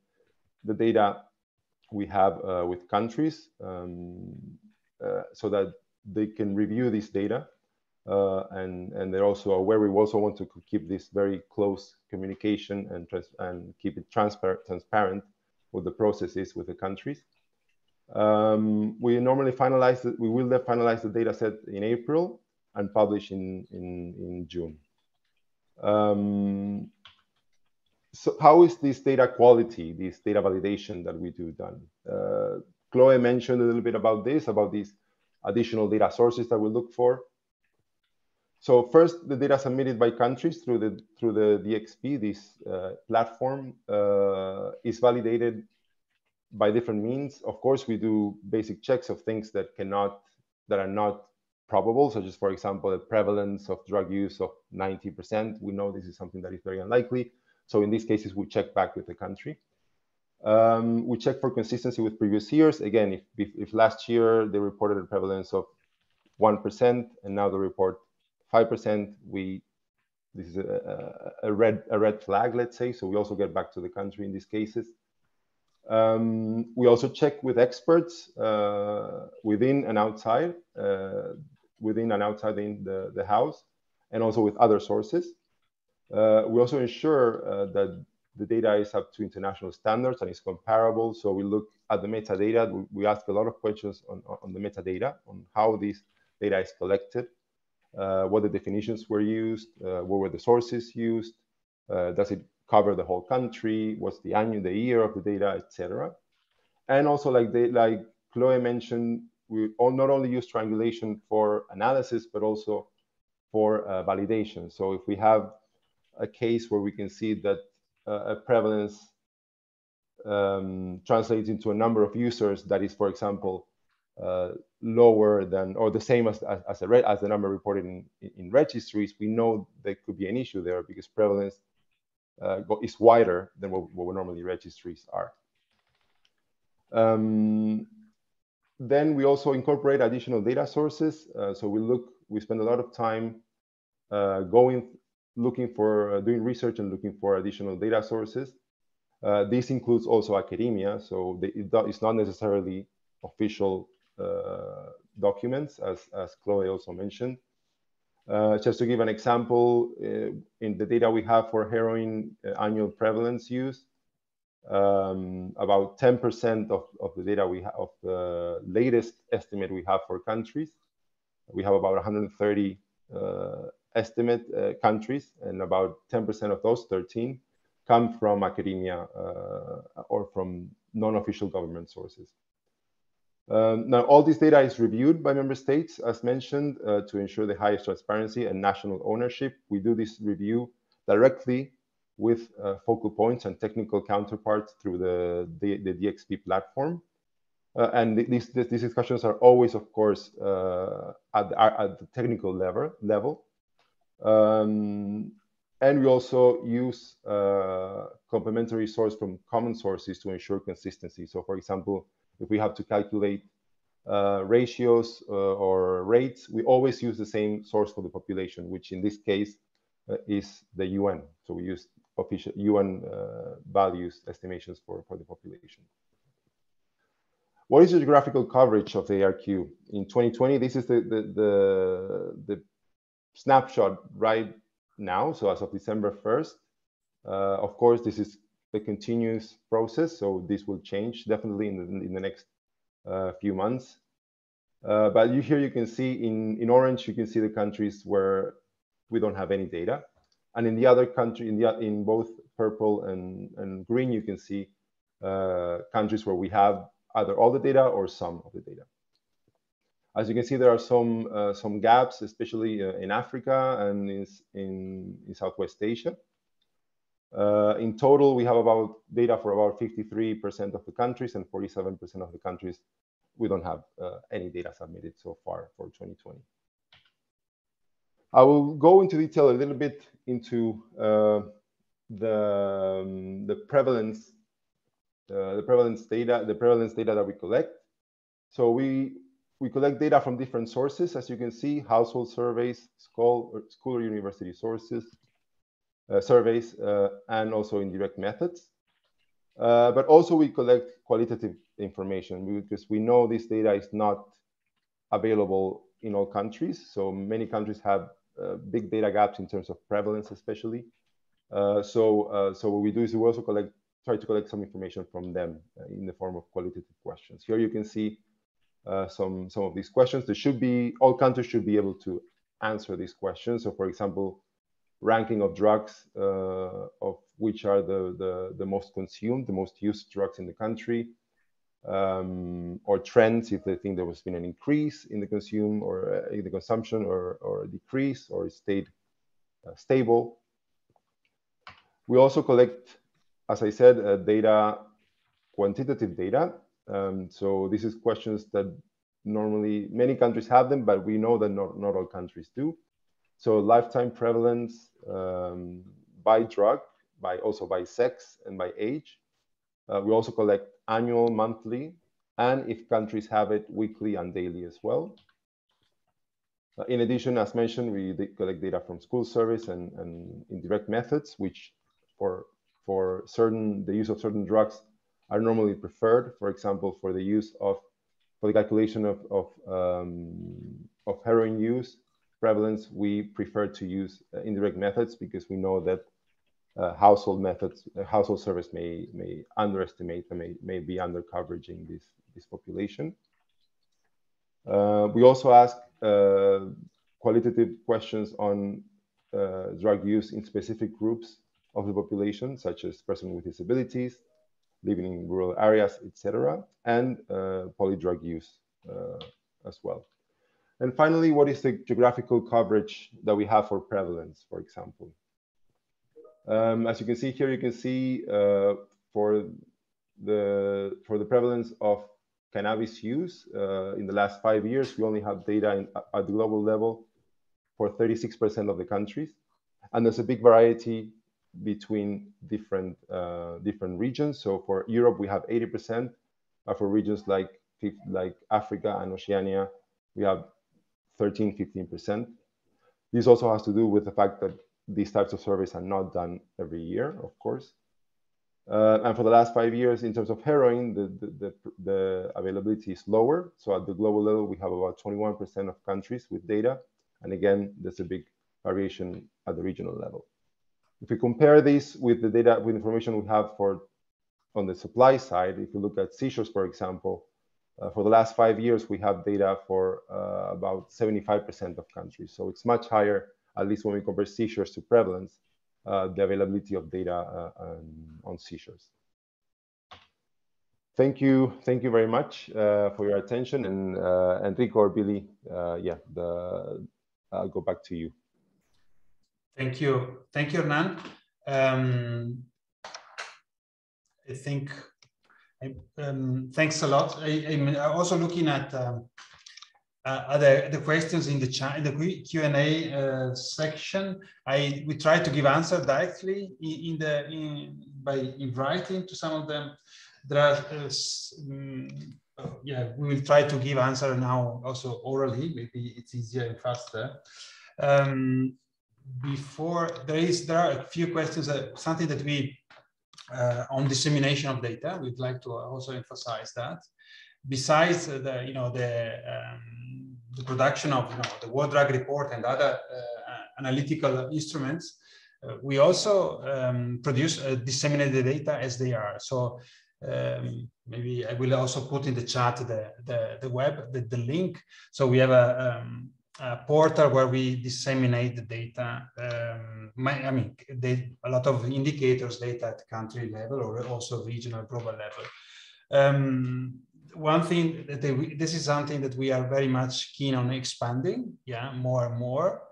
the data we have uh, with countries um, uh, so that they can review this data uh, and and they're also aware we also want to keep this very close communication and and keep it transparent transparent with the processes with the countries. Um, we normally finalize it, we will finalize the data set in April and publish in in, in June. Um, so how is this data quality, this data validation that we do done? Uh, Chloe mentioned a little bit about this, about these additional data sources that we look for. So first, the data submitted by countries through the through the DXP, this uh, platform, uh, is validated by different means. Of course, we do basic checks of things that cannot that are not probable, such as, for example, the prevalence of drug use of 90%. We know this is something that is very unlikely. So in these cases, we check back with the country. Um, we check for consistency with previous years. Again, if, if, if last year they reported a prevalence of 1% and now they report 5%, we this is a, a, red a red flag, let's say. So we also get back to the country in these cases. Um, we also check with experts uh, within and outside, uh, within and outside the, the house, and also with other sources. Uh, we also ensure uh, that the data is up to international standards and is comparable. So we look at the metadata. We, we ask a lot of questions on, on the metadata, on how this data is collected, uh, what the definitions were used, uh, what were the sources used, uh, does it cover the whole country, what's the annual, the year of the data, etc. And also, like they, like Chloe mentioned, we all not only use triangulation for analysis, but also for uh, validation. So if we have a case where we can see that uh, a prevalence um, translates into a number of users that is, for example, uh, lower than or the same as as, as, a, as the number reported in, in registries, we know there could be an issue there because prevalence uh, is wider than what, what normally registries are. Um, then we also incorporate additional data sources. Uh, so we look, we spend a lot of time uh, going, looking for, uh, doing research and looking for additional data sources. Uh, this includes also academia. So the, it's not necessarily official uh, documents, as, as Chloe also mentioned. Uh, just to give an example, in the data we have for heroin annual prevalence use, um, about 10% of, of the data we have, of the latest estimate we have for countries. We have about 130 uh, estimate uh, countries, and about 10% of those 13 come from academia uh, or from non-official government sources. Um, now, all this data is reviewed by member states, as mentioned, uh, to ensure the highest transparency and national ownership. We do this review directly with uh, focal points and technical counterparts through the, the, the DXP platform. Uh, and these, these discussions are always, of course, uh, at, the, at the technical level. level. Um, and we also use uh, complementary source from common sources to ensure consistency. So, for example, if we have to calculate uh, ratios uh, or rates, we always use the same source for the population, which in this case uh, is the UN. So we use official UN uh, values estimations for, for the population. What is the geographical coverage of the ARQ? In 2020, this is the, the, the, the snapshot right now, so as of December 1st. Uh, of course, this is a continuous process, so this will change definitely in the, in the next uh, few months. Uh, but you, here you can see in, in orange, you can see the countries where we don't have any data. And in the other country, in the in both purple and, and green, you can see uh, countries where we have either all the data or some of the data. As you can see, there are some uh, some gaps, especially uh, in Africa and in, in, in Southwest Asia. Uh, in total, we have about data for about 53% of the countries and 47% of the countries we don't have uh, any data submitted so far for 2020. I will go into detail a little bit into uh, the, um, the prevalence uh, the prevalence data the prevalence data that we collect. So we we collect data from different sources, as you can see, household surveys, school or, school or university sources, uh, surveys, uh, and also indirect methods. Uh, but also we collect qualitative information because we know this data is not available in all countries. So many countries have big data gaps in terms of prevalence, especially. Uh, so, uh, so what we do is we also collect, try to collect some information from them uh, in the form of qualitative questions. Here you can see uh, some some of these questions. There should be all countries should be able to answer these questions. So, for example, ranking of drugs of which are the, the the most consumed, the most used drugs in the country um, or trends if they think there has been an increase in the consume or uh, in the consumption or, or a decrease or stayed uh, stable. We also collect, as I said, uh, data, quantitative data. Um, so this is questions that normally many countries have them, but we know that not, not all countries do. So lifetime prevalence um, by drug, by also by sex and by age. Uh, we also collect annual, monthly, and if countries have it, weekly and daily as well. Uh, in addition, as mentioned, we collect data from school surveys and, and indirect methods, which for, for certain, the use of certain drugs are normally preferred. For example, for the use of, for the calculation of, of, um, of heroin use prevalence, we prefer to use uh, indirect methods because we know that uh, household methods, uh, household service may may underestimate and may, may be under coveraging this, this population. Uh, we also ask uh, qualitative questions on uh, drug use in specific groups of the population, such as persons with disabilities, living in rural areas, etc., and uh, polydrug use as well. And finally, what is the geographical coverage that we have for prevalence, for example? Um, as you can see here, you can see uh, for the for the prevalence of cannabis use uh, in the last five years, we only have data in, at the global level for 36% of the countries, and there's a big variety between different uh, different regions. So for Europe, we have 80%. Uh, for regions like like Africa and Oceania, we have 13, 15%. This also has to do with the fact that these types of surveys are not done every year, of course. Uh, and for the last five years, in terms of heroin, the, the, the, the, availability is lower. So at the global level, we have about 21% of countries with data. And again, there's a big variation at the regional level. If we compare this with the data, with information we have for on the supply side, if you look at seizures, for example, uh, for the last five years, we have data for uh, about 75% of countries. So it's much higher at least when we compare seizures to prevalence, uh, the availability of data uh, um, on seizures. Thank you, thank you very much uh, for your attention. And uh, Enrico or Billy, yeah, the, I'll go back to you. Thank you, thank you, Hernan. Um, I think um, thanks a lot. I, am also looking at um, uh, the, the questions in the chat in the Q&A uh, section. I we try to give answer directly in, in the in, by inviting to some of them. There are uh, um, yeah we will try to give answer now also orally. Maybe it's easier and faster. Um, before there is there are a few questions uh, something that we uh, on dissemination of data. We'd like to also emphasize that besides the you know the um, the production of you know, the World Drug Report and other uh, analytical instruments, uh, we also um, produce uh, disseminate the data as they are. So um, maybe I will also put in the chat the the, the web the, the link. So we have a um, a portal where we disseminate the data. Um, my, I mean, they, a lot of indicators data at country level or also regional, global level. One thing that they, this is something that we are very much keen on expanding, yeah, more and more.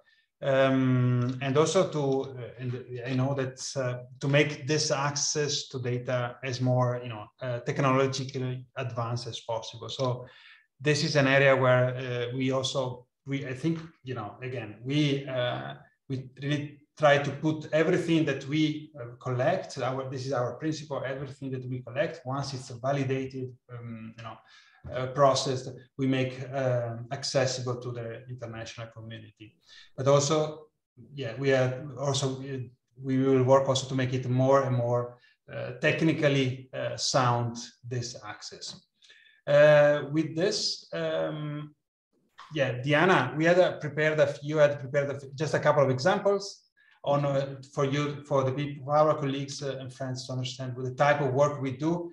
Um, and also to, uh, and I know that uh, to make this access to data as more, you know, uh, technologically advanced as possible. So this is an area where uh, we also, we, I think, you know, again, we, uh, we really try to put everything that we uh, collect, our, this is our principle, everything that we collect, once it's validated, um, you know, uh, processed, we make uh, accessible to the international community. But also, yeah, we are also, we will work also to make it more and more uh, technically uh, sound, this access. Uh, with this, um, yeah, Diana, we had prepared a, you had prepared a, just a couple of examples on uh, for you, for the people, for our colleagues and friends to understand the type of work we do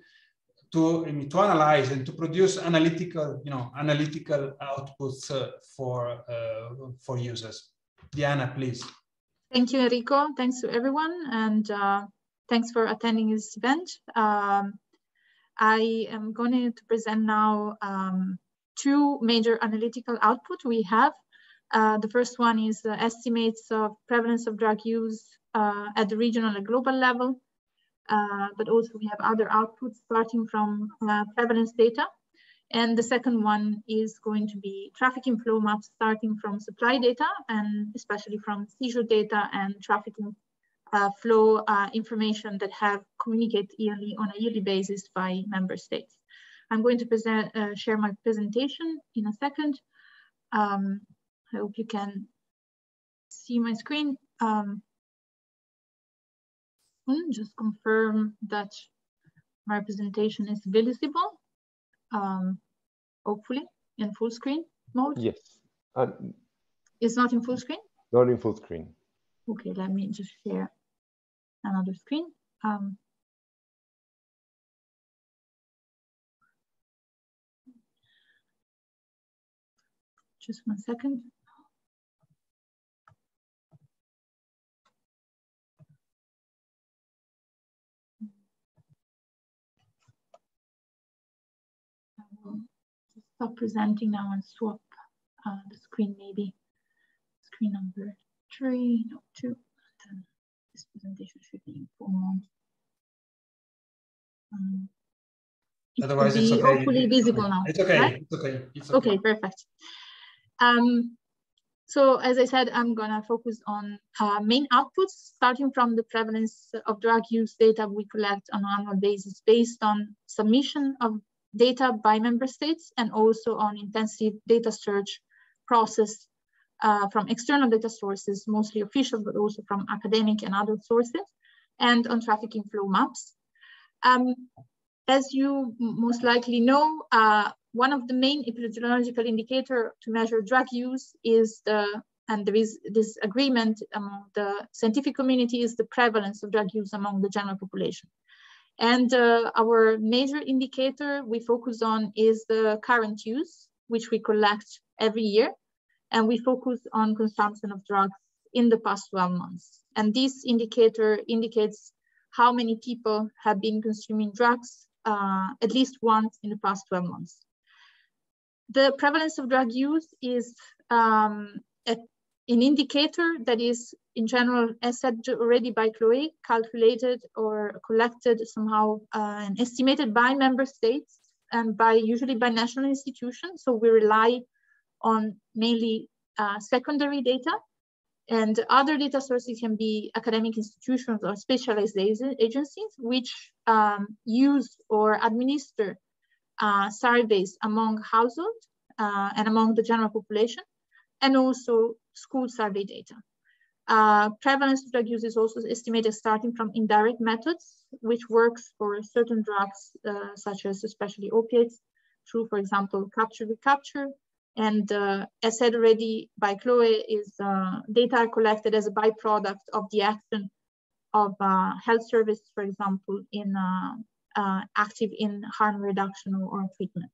to, to analyze and to produce analytical, you know, analytical outputs uh, for, uh, for users. Diana, please. Thank you, Enrico. Thanks to everyone. And uh, thanks for attending this event. Um, I am going to present now um, two major analytical output we have. Uh, the first one is the estimates of prevalence of drug use uh, at the regional and global level. Uh, but also we have other outputs starting from uh, prevalence data. And the second one is going to be trafficking flow maps starting from supply data and especially from seizure data and trafficking uh, flow uh, information that have communicated yearly on a yearly basis by member states. I'm going to present, uh, share my presentation in a second. Um, I hope you can see my screen. Um, just confirm that my presentation is visible, um, hopefully in full screen mode. Yes. Um, it's not in full screen? Not in full screen. Okay, let me just share another screen. Um, just one second. Stop presenting now and swap uh, the screen maybe. Screen number three, no, two. Then this presentation should be in full mode. Um, it Otherwise, it's okay. hopefully visible now. It's okay. Right? It's okay. It's okay. okay. perfect. Um, so as I said, I'm gonna focus on uh, main outputs, starting from the prevalence of drug use data we collect on an annual basis based on submission of data by member states and also on intensive data search process uh, from external data sources, mostly official, but also from academic and other sources, and on trafficking flow maps. Um, as you most likely know, uh, one of the main epidemiological indicator to measure drug use is the, and there is this agreement among the scientific community is the prevalence of drug use among the general population. And uh, our major indicator we focus on is the current use, which we collect every year. And we focus on consumption of drugs in the past 12 months. And this indicator indicates how many people have been consuming drugs uh, at least once in the past 12 months. The prevalence of drug use is um, an indicator that is in general, as said already by Chloe, calculated or collected somehow uh, and estimated by member states and by usually by national institutions. So we rely on mainly uh, secondary data and other data sources can be academic institutions or specialized agencies which um, use or administer uh, surveys among households uh, and among the general population and also school survey data. Uh, prevalence of drug use is also estimated starting from indirect methods, which works for certain drugs, uh, such as especially opiates, through, for example, capture recapture. And uh, as said already by Chloe, is uh, data are collected as a byproduct of the action of uh, health service, for example, in uh, active in harm reduction or treatment.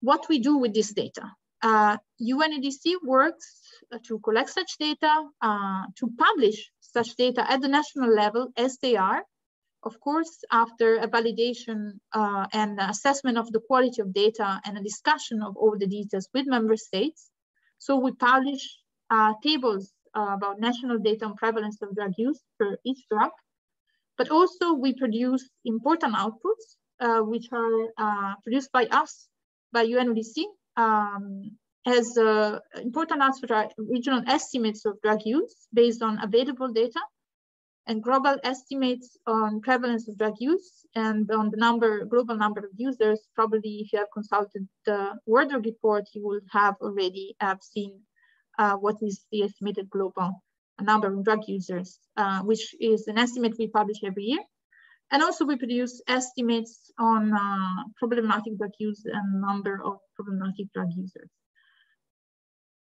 What we do with this data? Uh, works to collect such data, uh, to publish such data at the national level as they are, of course, after a validation uh, and assessment of the quality of data and a discussion of all the details with member states. So we publish uh, tables uh, about national data on prevalence of drug use for each drug, but also we produce important outputs, uh, which are produced by us, by UNODC, um, as uh, important are regional estimates of drug use based on available data and global estimates on prevalence of drug use and on the number, global number of users. Probably if you have consulted the World Drug Report, you will have already have seen uh, what is the estimated global number of drug users, uh, which is an estimate we publish every year. And also we produce estimates on uh, problematic drug use and number of problematic drug users.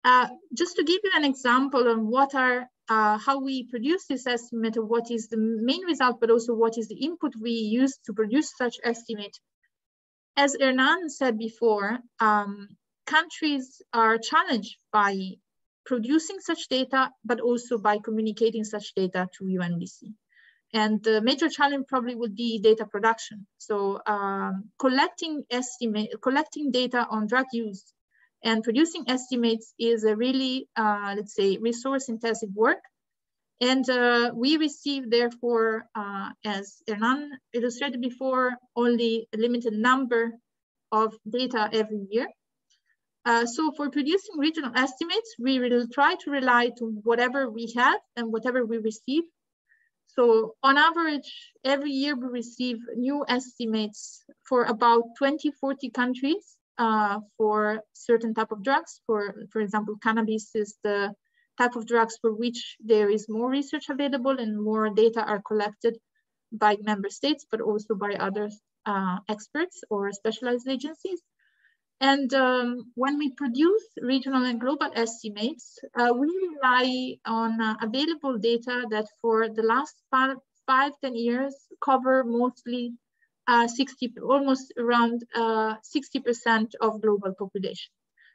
Uh, just to give you an example on what are uh, how we produce this estimate of what is the main result, but also what is the input we use to produce such estimate. As Hernan said before, um, countries are challenged by producing such data, but also by communicating such data to UNODC. And the major challenge probably would be data production. So um, collecting estimate, collecting data on drug use and producing estimates is a really, uh, let's say, resource intensive work. And uh, we receive, therefore, uh, as Hernan illustrated before, only a limited number of data every year. Uh, so for producing regional estimates, we will try to rely to whatever we have and whatever we receive. So on average, every year we receive new estimates for about 20, 40 countries uh, for certain type of drugs. For, for example, cannabis is the type of drugs for which there is more research available and more data are collected by member states, but also by other uh, experts or specialized agencies. And um, when we produce regional and global estimates, uh, we rely on uh, available data that for the last five, five, 10 years cover mostly uh, 60, almost around 60% uh, of global population.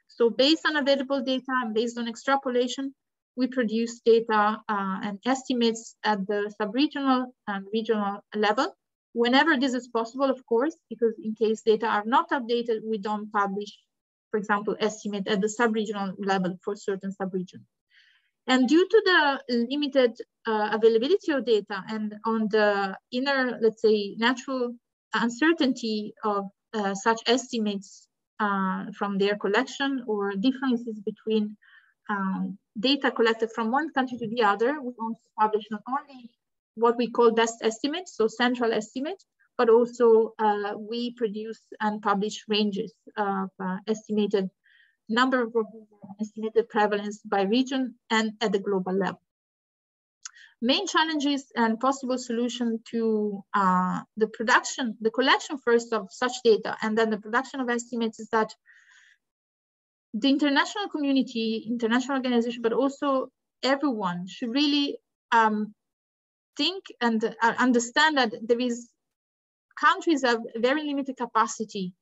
So based on available data and based on extrapolation, we produce data uh, and estimates at the sub-regional and regional level. Whenever this is possible, of course, because in case data are not updated, we don't publish, for example, estimate at the sub-regional level for certain sub-regions. And due to the limited uh, availability of data and on the inner, let's say, natural uncertainty of uh, such estimates uh, from their collection or differences between um, data collected from one country to the other, we want to publish not only what we call best estimates, so central estimates, but also uh, we produce and publish ranges of uh, estimated number of estimated prevalence by region and at the global level. Main challenges and possible solution to uh, the production, the collection first of such data, and then the production of estimates is that the international community, international organization, but also everyone should really um, think and uh, understand that there is countries have very limited capacity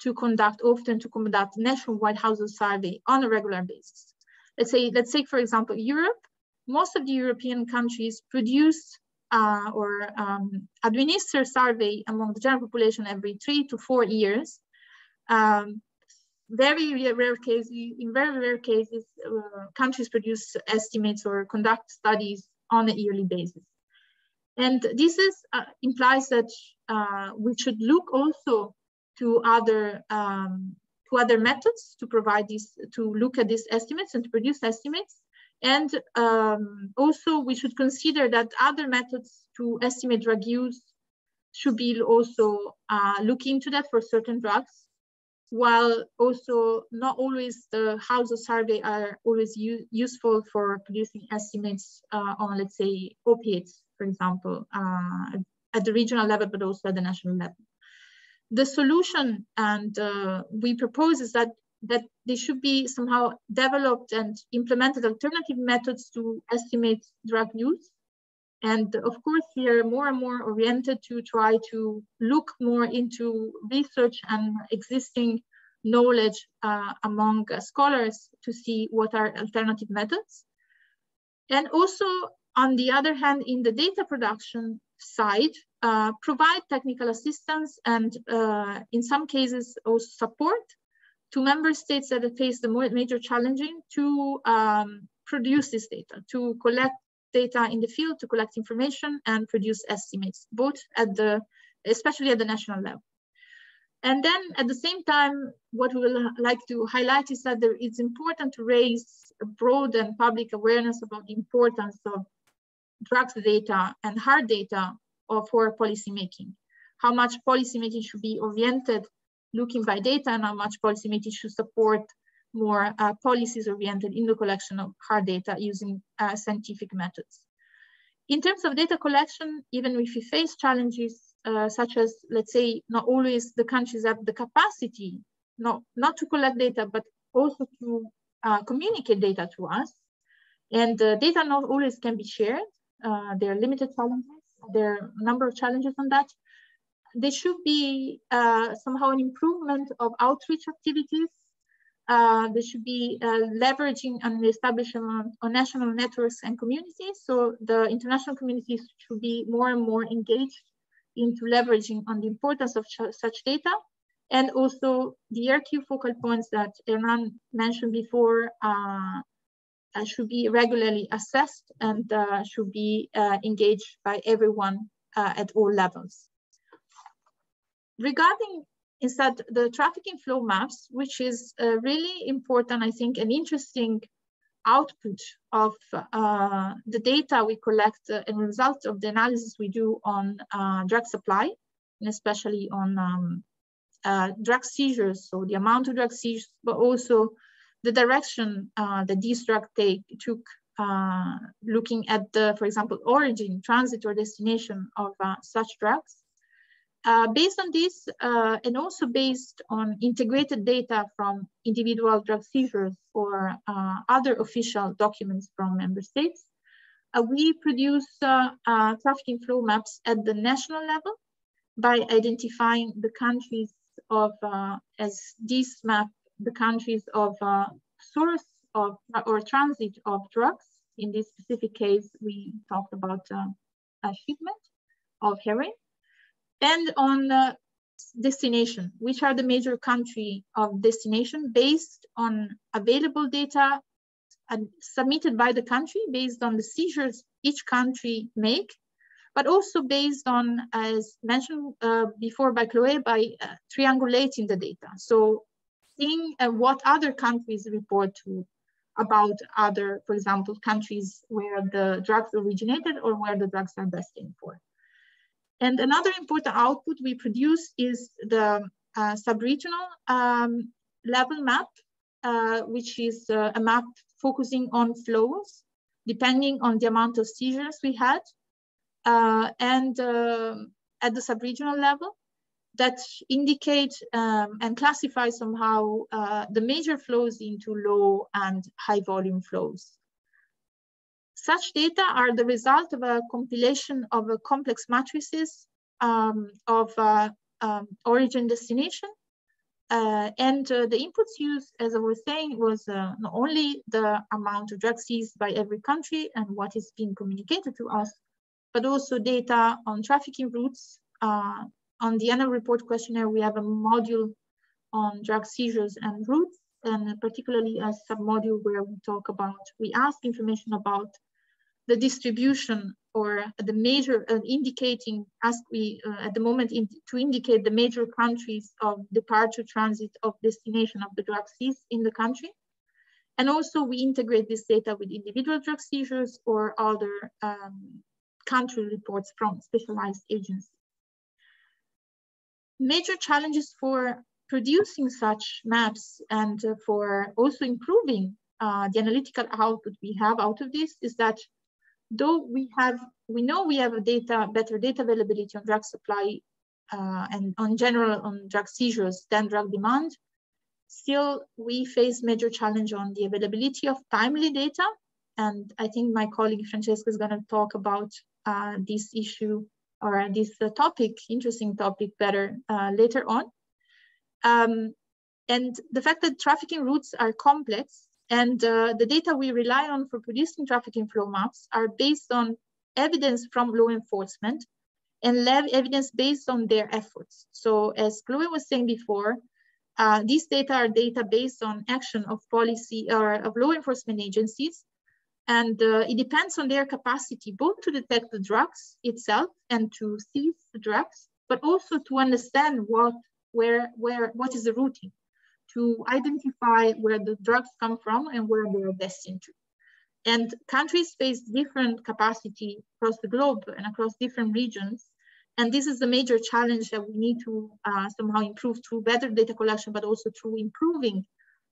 to conduct, often to conduct nationwide household survey on a regular basis. Let's say, let's take for example, Europe most of the European countries produce uh, or um, administer survey among the general population every three to four years. Um, very rare cases, in very rare cases, uh, countries produce estimates or conduct studies on a yearly basis. And this is, uh, implies that uh, we should look also to other um, to other methods to provide these, to look at these estimates and to produce estimates. And um, also we should consider that other methods to estimate drug use should be also uh, looking into that for certain drugs, while also not always the household survey are always useful for producing estimates uh, on, let's say, opiates, for example, uh, at the regional level, but also at the national level. The solution and uh, we propose is that that they should be somehow developed and implemented alternative methods to estimate drug use. And of course, we are more and more oriented to try to look more into research and existing knowledge uh, among uh, scholars to see what are alternative methods. And also, on the other hand, in the data production side, uh, provide technical assistance and uh, in some cases also support to member states that face the major challenging to um, produce this data, to collect data in the field, to collect information and produce estimates, both at the, especially at the national level. And then at the same time, what we would like to highlight is that there, it's important to raise broad and public awareness about the importance of drugs data and hard data for policymaking. How much policymaking should be oriented looking by data and how much policymaking should support more uh, policies oriented in the collection of hard data using uh, scientific methods. In terms of data collection, even if we face challenges uh, such as, let's say, not always the countries have the capacity not, not to collect data, but also to uh, communicate data to us. And data not always can be shared. Uh, there are limited challenges. There are a number of challenges on that. There should be uh, somehow an improvement of outreach activities uh, there should be uh, leveraging and establishment on national networks and communities. So the international communities should be more and more engaged into leveraging on the importance of such data. And also the ARQ focal points that Hernan mentioned before uh, should be regularly assessed and uh, should be uh, engaged by everyone at all levels. Regarding instead the trafficking flow maps, which is uh, really important, I think, an interesting output of uh, the data we collect uh, and result of the analysis we do on uh, drug supply, and especially on um, uh, drug seizures, so the amount of drug seizures, but also the direction uh, that these drugs take, took looking at the, for example, origin, transit, or destination of such drugs. Uh, based on this, uh, and also based on integrated data from individual drug seizures or uh, other official documents from member states, uh, we produce uh, trafficking flow maps at the national level by identifying the countries of, as this map, the countries of source of or transit of drugs. In this specific case, we talked about a shipment of heroin and on uh, destination, which are the major country of destination based on available data submitted by the country based on the seizures each country make, but also based on, as mentioned uh, before by Chloe, by uh, triangulating the data. So seeing uh, what other countries report to about other, for example, countries where the drugs originated or where the drugs are destined for. And another important output we produce is the uh, sub-regional um, level map, uh, which is uh, a map focusing on flows, depending on the amount of seizures we had. Uh, and um, at the sub-regional level, that indicate um, and classify somehow uh, the major flows into low and high volume flows. Such data are the result of a compilation of a complex matrices um, of uh, um, origin destination. Uh, and uh, the inputs used, as I was saying, was uh, not only the amount of drugs seized by every country and what is being communicated to us, but also data on trafficking routes. On the annual report questionnaire, we have a module on drug seizures and routes, and particularly a submodule where we talk about, we ask information about the distribution or the major uh, indicating as we uh, at the moment in, to indicate the major countries of departure transit of destination of the drug seized in the country. And also we integrate this data with individual drug seizures or other um, country reports from specialized agencies major challenges for producing such maps and uh, for also improving uh, the analytical output we have out of this is that though we have, we know we have a data, better data availability on drug supply uh, and on general on drug seizures than drug demand, still we face major challenge on the availability of timely data. And I think my colleague Francesca is gonna talk about uh, this issue or this uh, topic, interesting topic better uh, later on. Um, And the fact that trafficking routes are complex and uh, the data we rely on for producing trafficking flow maps are based on evidence from law enforcement and lab evidence based on their efforts. So as Chloe was saying before, uh, these data are data based on action of policy or of law enforcement agencies. And uh, it depends on their capacity both to detect the drugs itself and to seize the drugs, but also to understand what, where, where, what is the routing, to identify where the drugs come from and where they are destined to. And countries face different capacity across the globe and across different regions. And this is the major challenge that we need to uh, somehow improve through better data collection, but also through improving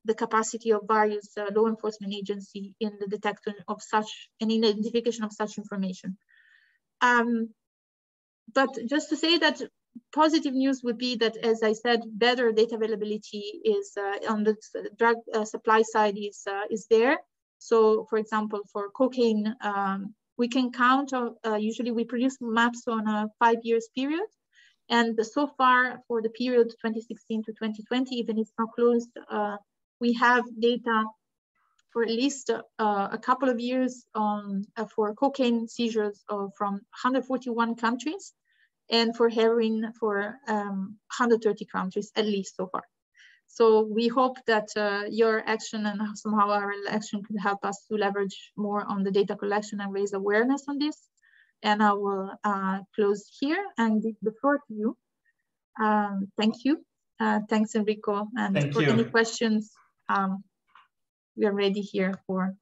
the capacity of various uh, law enforcement agency in the detection of such and in identification of such information. Um, but just to say that positive news would be that, as I said, better data availability is uh, on the drug uh, supply side is, uh, is there. So for example, for cocaine, um, we can count, uh, usually we produce maps on a five years period. And so far for the period 2016 to 2020, even if not closed, uh, we have data for at least uh, a couple of years on, uh, for cocaine seizures from 141 countries and for heroin for um, 130 countries at least so far. So we hope that uh, your action and somehow our action could help us to leverage more on the data collection and raise awareness on this. And I will uh, close here and give the floor to you. Um, thank you. Uh, thanks, Enrico. And thank for you. any questions, um, we are ready here for.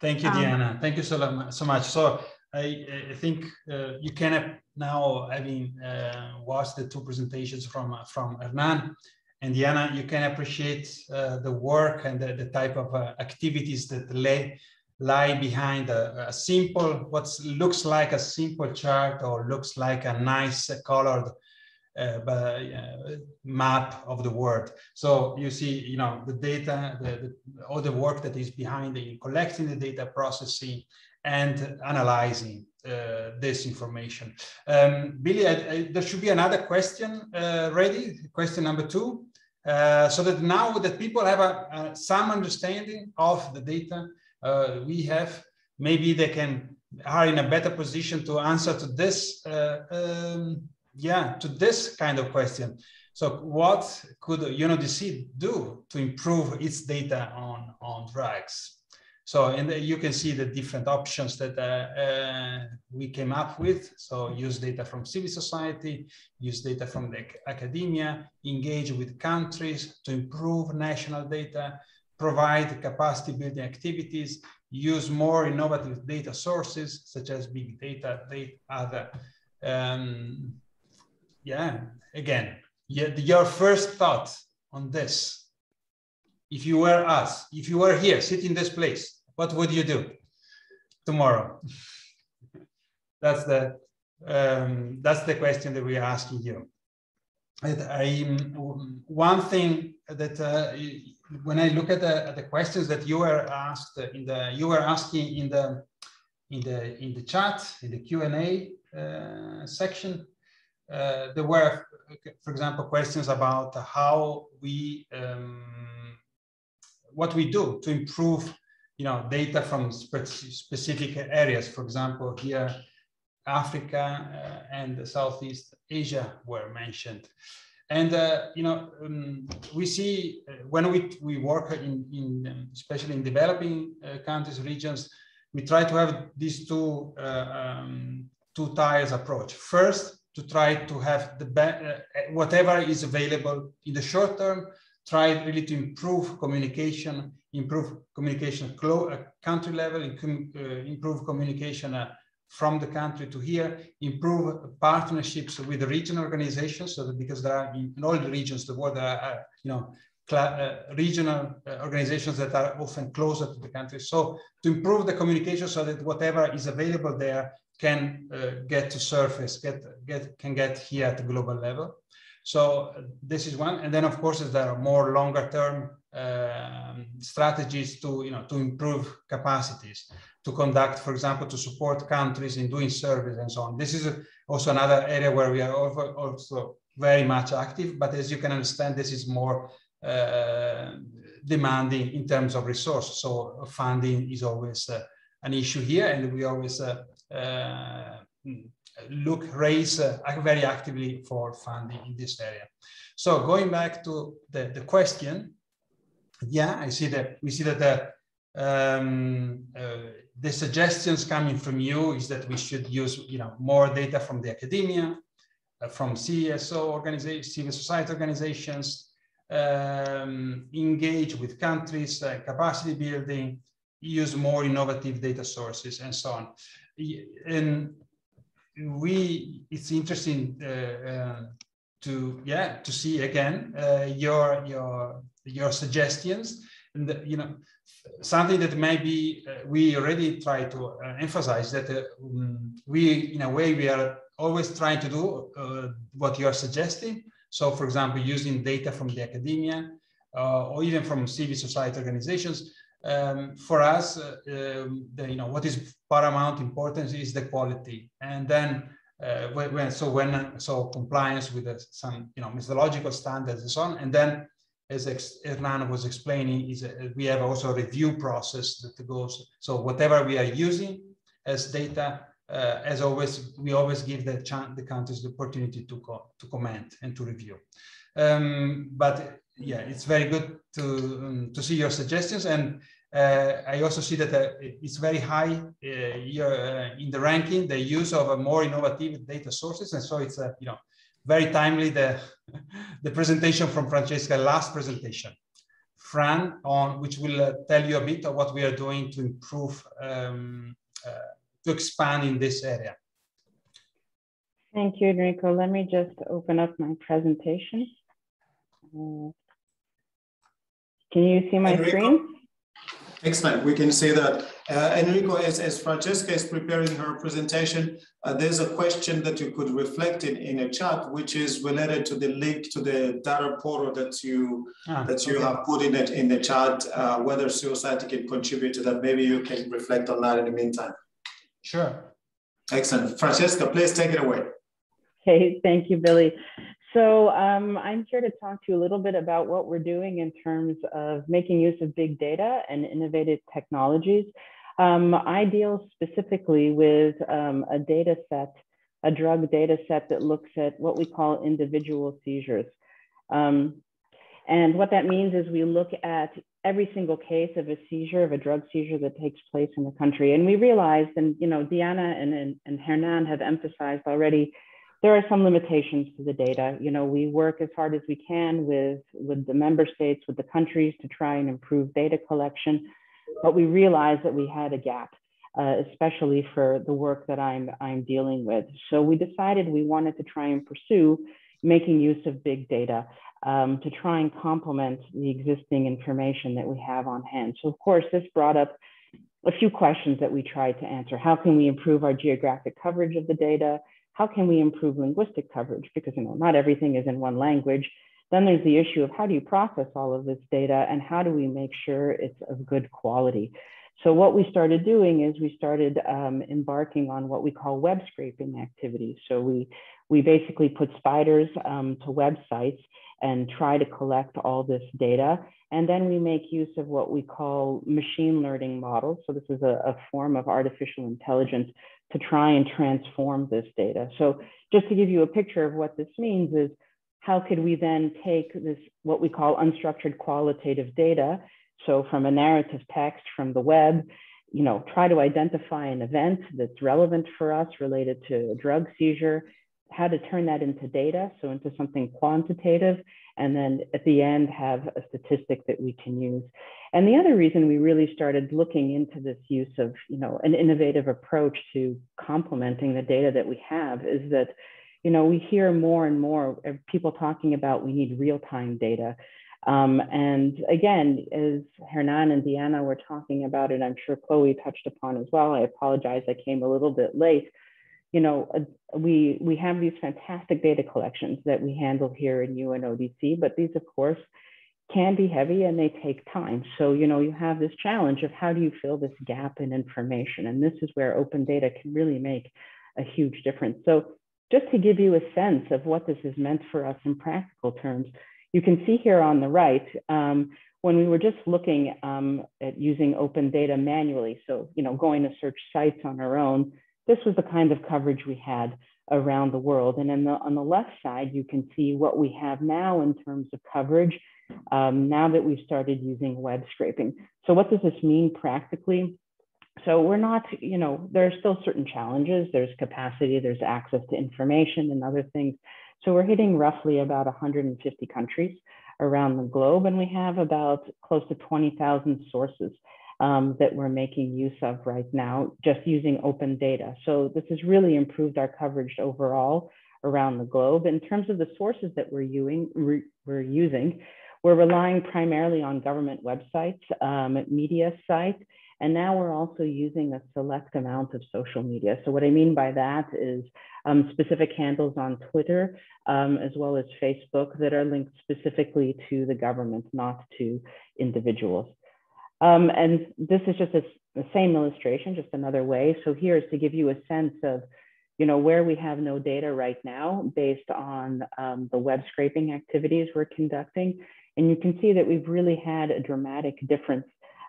Thank you, um, Diana. Thank you so, so much. So I, I think uh, you can now, having uh, watched the two presentations from, from Hernan, and Diana, you can appreciate uh, the work and the, the type of uh, activities that lay, lie behind a, a, simple, what looks like a simple chart or looks like a nice colored uh, uh, map of the world. So you see, you know, the data, the, the, all the work that is behind the collecting the data, processing, and analyzing uh, this information. Um, Billy, I, I, there should be another question uh, ready, question number two. Uh, so that now that people have a, a some understanding of the data uh, we have, maybe they can are in a better position to answer to this, um, yeah, to this kind of question. So what could UNODC do to improve its data on, on drugs? So and you can see the different options that uh, uh, we came up with. So use data from civil society, use data from the academia, engage with countries to improve national data, provide capacity building activities, use more innovative data sources such as big data, data other. Um, yeah, again, your first thought on this if you were us, if you were here, sitting in this place, what would you do tomorrow? that's the um, that's the question that we are asking you. And I, one thing that uh, when I look at the, at the questions that you were asked in the you were asking in the in the in the chat in the Q and A uh, section, uh, there were, for example, questions about how we um, what we do to improve you know, data from spe specific areas. For example, here, Africa uh, and Southeast Asia were mentioned. And, uh, you know, um, we see uh, when we, we work in, in um, especially in developing uh, countries, regions, we try to have these two, um, two tiers approach. First, to try to have the uh, whatever is available in the short term try really to improve communication, improve communication at country level, uh, improve communication uh, from the country to here, improve partnerships with the regional organizations, so because there are in, in all the regions, the world, there are, you know, uh, regional uh, organizations that are often closer to the country. So to improve the communication so that whatever is available there can uh, get to surface, get, get, can get here at the global level. So this is one. And then of course, there are more longer term um, strategies to, you know, to improve capacities, to conduct, for example, to support countries in doing service and so on. This is also another area where we are also very much active, but as you can understand, this is more uh, demanding in terms of resources. So funding is always uh, an issue here, and we always uh, look raise very actively for funding in this area. So going back to the, the question, yeah, I see that we see that the um, uh, the suggestions coming from you is that we should use you know more data from the academia, uh, from CSO organizations, civil society organizations, um, engage with countries, uh, capacity building, use more innovative data sources, and so on. And we, it's interesting uh, uh, to yeah to see again uh, your your your suggestions. And the, you know something that maybe uh, we already try to uh, emphasize that um, we in a way we are always trying to do uh, what you are suggesting. So for example using data from the academia uh, or even from civil society organizations um, for us uh, um, the, you know what is paramount importance is the quality and then uh, when, so when so compliance with some you know methodological standards and so on and then as Hernan was explaining, is a, we have also a review process that goes. So whatever we are using as data, uh, as always, we always give the the countries the opportunity to co to comment and to review. Um, but yeah, it's very good to um, to see your suggestions, and uh, I also see that uh, it's very high uh, uh, in the ranking the use of more innovative data sources, and so it's a you know very timely the, the presentation from Francesca, last presentation. Fran, on which will uh, tell you a bit of what we are doing to improve, um, uh, to expand in this area. Thank you, Enrico. Let me just open up my presentation. Uh, can you see my Enrico, screen? Excellent. We can see that. Uh, Enrico, as, as Francesca is preparing her presentation, uh, there's a question that you could reflect in, in a chat, which is related to the link to the data portal that you ah, that you okay. have put in it in the chat, uh, whether society can contribute to that. Maybe you can reflect on that in the meantime. Sure. Excellent. Francesca, please take it away. Okay, thank you, Billy. So um, I'm here to talk to you a little bit about what we're doing in terms of making use of big data and innovative technologies. Um, I deal specifically with um, a data set, a drug data set that looks at what we call individual seizures. Um, and what that means is we look at every single case of a seizure, of a drug seizure that takes place in the country. And we realized, and you know, Diana and, and, and Hernan have emphasized already, there are some limitations to the data. You know, we work as hard as we can with, with the member states, with the countries to try and improve data collection, but we realized that we had a gap, uh, especially for the work that I'm, I'm dealing with. So we decided we wanted to try and pursue making use of big data um, to try and complement the existing information that we have on hand. So of course, this brought up a few questions that we tried to answer. How can we improve our geographic coverage of the data? How can we improve linguistic coverage? Because you know, not everything is in one language. Then there's the issue of how do you process all of this data and how do we make sure it's of good quality? So what we started doing is we started um, embarking on what we call web scraping activities. So we, we basically put spiders um, to websites and try to collect all this data. And then we make use of what we call machine learning models. So this is a, a form of artificial intelligence to try and transform this data. So just to give you a picture of what this means is how could we then take this, what we call unstructured qualitative data, so from a narrative text from the web, you know, try to identify an event that's relevant for us related to a drug seizure, how to turn that into data, so into something quantitative, and then at the end have a statistic that we can use. And the other reason we really started looking into this use of, you know, an innovative approach to complementing the data that we have is that, you know, we hear more and more people talking about we need real-time data. Um, and again, as Hernan and Diana were talking about it, I'm sure Chloe touched upon as well. I apologize, I came a little bit late you know, uh, we, we have these fantastic data collections that we handle here in UNODC, but these, of course, can be heavy and they take time. So, you know, you have this challenge of how do you fill this gap in information? And this is where open data can really make a huge difference. So just to give you a sense of what this has meant for us in practical terms, you can see here on the right, um, when we were just looking um, at using open data manually, so you know, going to search sites on our own, this was the kind of coverage we had around the world. And the, on the left side, you can see what we have now in terms of coverage um, now that we've started using web scraping. So what does this mean practically? So we're not, you know, there are still certain challenges. There's capacity, there's access to information and other things. So we're hitting roughly about 150 countries around the globe, and we have about close to 20,000 sources um, that we're making use of right now, just using open data. So this has really improved our coverage overall around the globe. In terms of the sources that we're using, we're using, we're relying primarily on government websites, um, media sites, and now we're also using a select amount of social media. So what I mean by that is um, specific handles on Twitter, um, as well as Facebook that are linked specifically to the government, not to individuals. Um, and this is just a, the same illustration, just another way. So here is to give you a sense of, you know, where we have no data right now based on um, the web scraping activities we're conducting. And you can see that we've really had a dramatic difference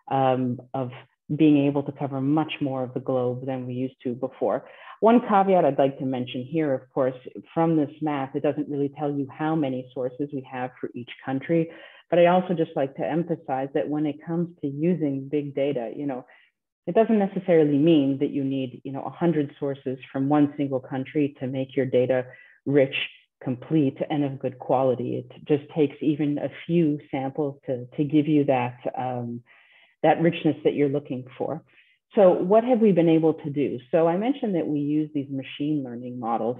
um, of being able to cover much more of the globe than we used to before. One caveat I'd like to mention here, of course, from this map, it doesn't really tell you how many sources we have for each country. But I also just like to emphasize that when it comes to using big data, you know, it doesn't necessarily mean that you need, you know, 100 sources from one single country to make your data rich, complete, and of good quality. It just takes even a few samples to, to give you that, um, that richness that you're looking for. So what have we been able to do? So I mentioned that we use these machine learning models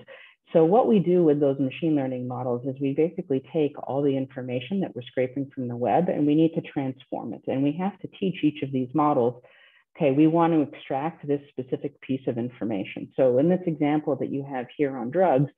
so what we do with those machine learning models is we basically take all the information that we're scraping from the web and we need to transform it. And we have to teach each of these models, okay, we want to extract this specific piece of information. So in this example that you have here on drugs,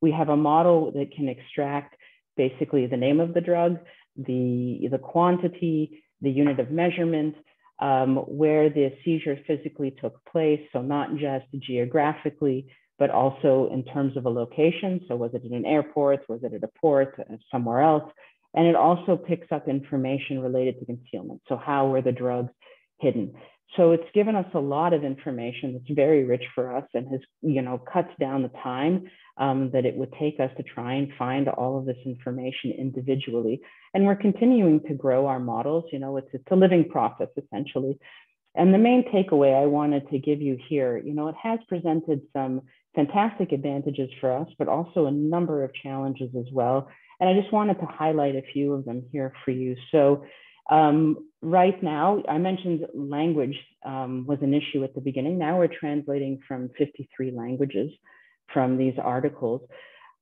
we have a model that can extract basically the name of the drug, the, the quantity, the unit of measurement, um, where the seizure physically took place. So not just geographically, but also in terms of a location. So was it in an airport? Was it at a port uh, somewhere else? And it also picks up information related to concealment. So how were the drugs hidden? So it's given us a lot of information that's very rich for us and has, you know, cuts down the time um, that it would take us to try and find all of this information individually. And we're continuing to grow our models. You know, it's, it's a living process essentially. And the main takeaway I wanted to give you here, you know, it has presented some fantastic advantages for us, but also a number of challenges as well. And I just wanted to highlight a few of them here for you. So um, right now, I mentioned language um, was an issue at the beginning. Now we're translating from 53 languages from these articles.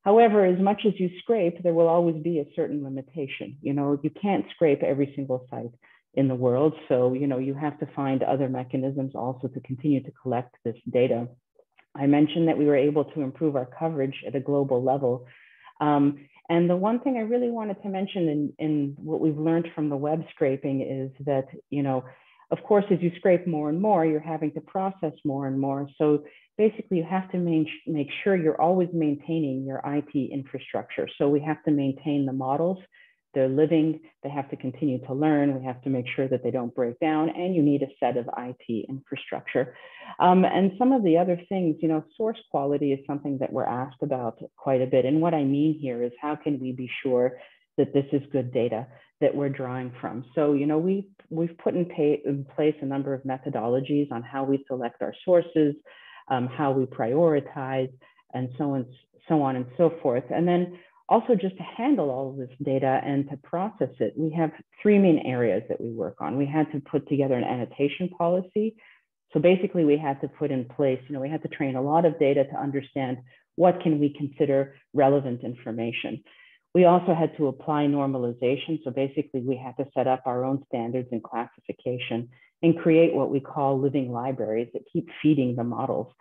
However, as much as you scrape, there will always be a certain limitation. You know, you can't scrape every single site in the world. So, you know, you have to find other mechanisms also to continue to collect this data. I mentioned that we were able to improve our coverage at a global level. Um, and the one thing I really wanted to mention in, in what we've learned from the web scraping is that, you know, of course, as you scrape more and more, you're having to process more and more. So basically, you have to make, make sure you're always maintaining your IT infrastructure. So we have to maintain the models they're living, they have to continue to learn, we have to make sure that they don't break down, and you need a set of IT infrastructure. Um, and some of the other things, you know, source quality is something that we're asked about quite a bit. And what I mean here is how can we be sure that this is good data that we're drawing from? So, you know, we've we've put in, pay, in place a number of methodologies on how we select our sources, um, how we prioritize, and so on, so on and so forth. And then also, just to handle all of this data and to process it, we have three main areas that we work on. We had to put together an annotation policy. So basically, we had to put in place, you know, we had to train a lot of data to understand what can we consider relevant information. We also had to apply normalization. So basically, we had to set up our own standards and classification and create what we call living libraries that keep feeding the models.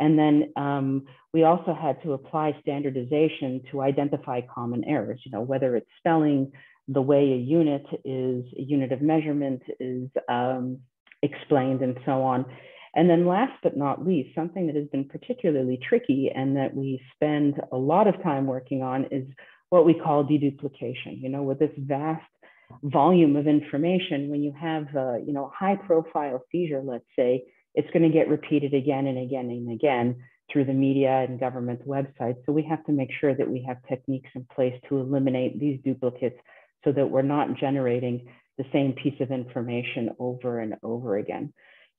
And then um, we also had to apply standardization to identify common errors, you know, whether it's spelling, the way a unit is, a unit of measurement is um, explained and so on. And then last but not least, something that has been particularly tricky and that we spend a lot of time working on is what we call deduplication. You know, with this vast volume of information, when you have a you know high profile seizure, let's say, it's going to get repeated again and again and again through the media and government websites. So we have to make sure that we have techniques in place to eliminate these duplicates so that we're not generating the same piece of information over and over again.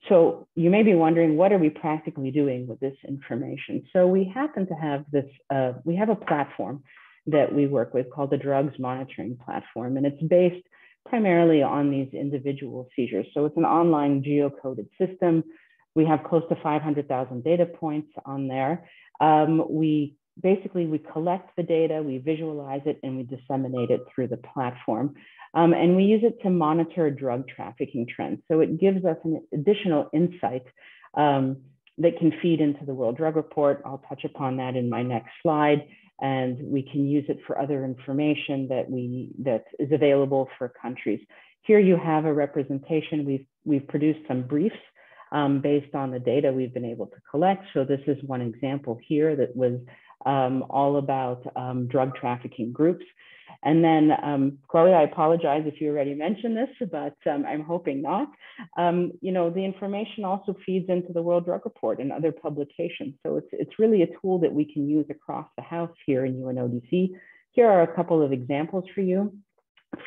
So you may be wondering, what are we practically doing with this information? So we happen to have this, uh, we have a platform that we work with called the Drugs Monitoring Platform, and it's based primarily on these individual seizures. So it's an online geocoded system. We have close to 500,000 data points on there. Um, we basically, we collect the data, we visualize it, and we disseminate it through the platform. Um, and we use it to monitor drug trafficking trends. So it gives us an additional insight um, that can feed into the World Drug Report. I'll touch upon that in my next slide. And we can use it for other information that we that is available for countries. Here you have a representation. We've we've produced some briefs um, based on the data we've been able to collect. So this is one example here that was um, all about um, drug trafficking groups. And then, um, Chloe, I apologize if you already mentioned this, but um, I'm hoping not. Um, you know, the information also feeds into the World Drug Report and other publications. So it's, it's really a tool that we can use across the house here in UNODC. Here are a couple of examples for you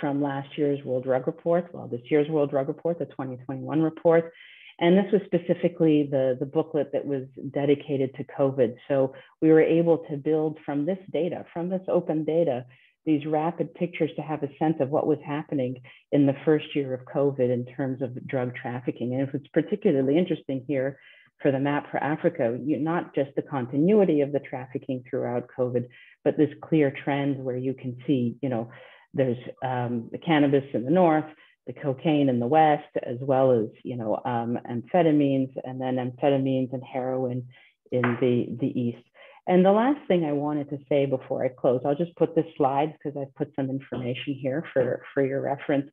from last year's World Drug Report, well, this year's World Drug Report, the 2021 report. And this was specifically the, the booklet that was dedicated to COVID. So we were able to build from this data, from this open data, these rapid pictures to have a sense of what was happening in the first year of COVID in terms of drug trafficking. And if it's particularly interesting here for the map for Africa, you, not just the continuity of the trafficking throughout COVID, but this clear trend where you can see, you know, there's um, the cannabis in the north, the cocaine in the west, as well as, you know, um, amphetamines, and then amphetamines and heroin in the, the east. And the last thing I wanted to say before I close, I'll just put this slide because I've put some information here for, for your reference.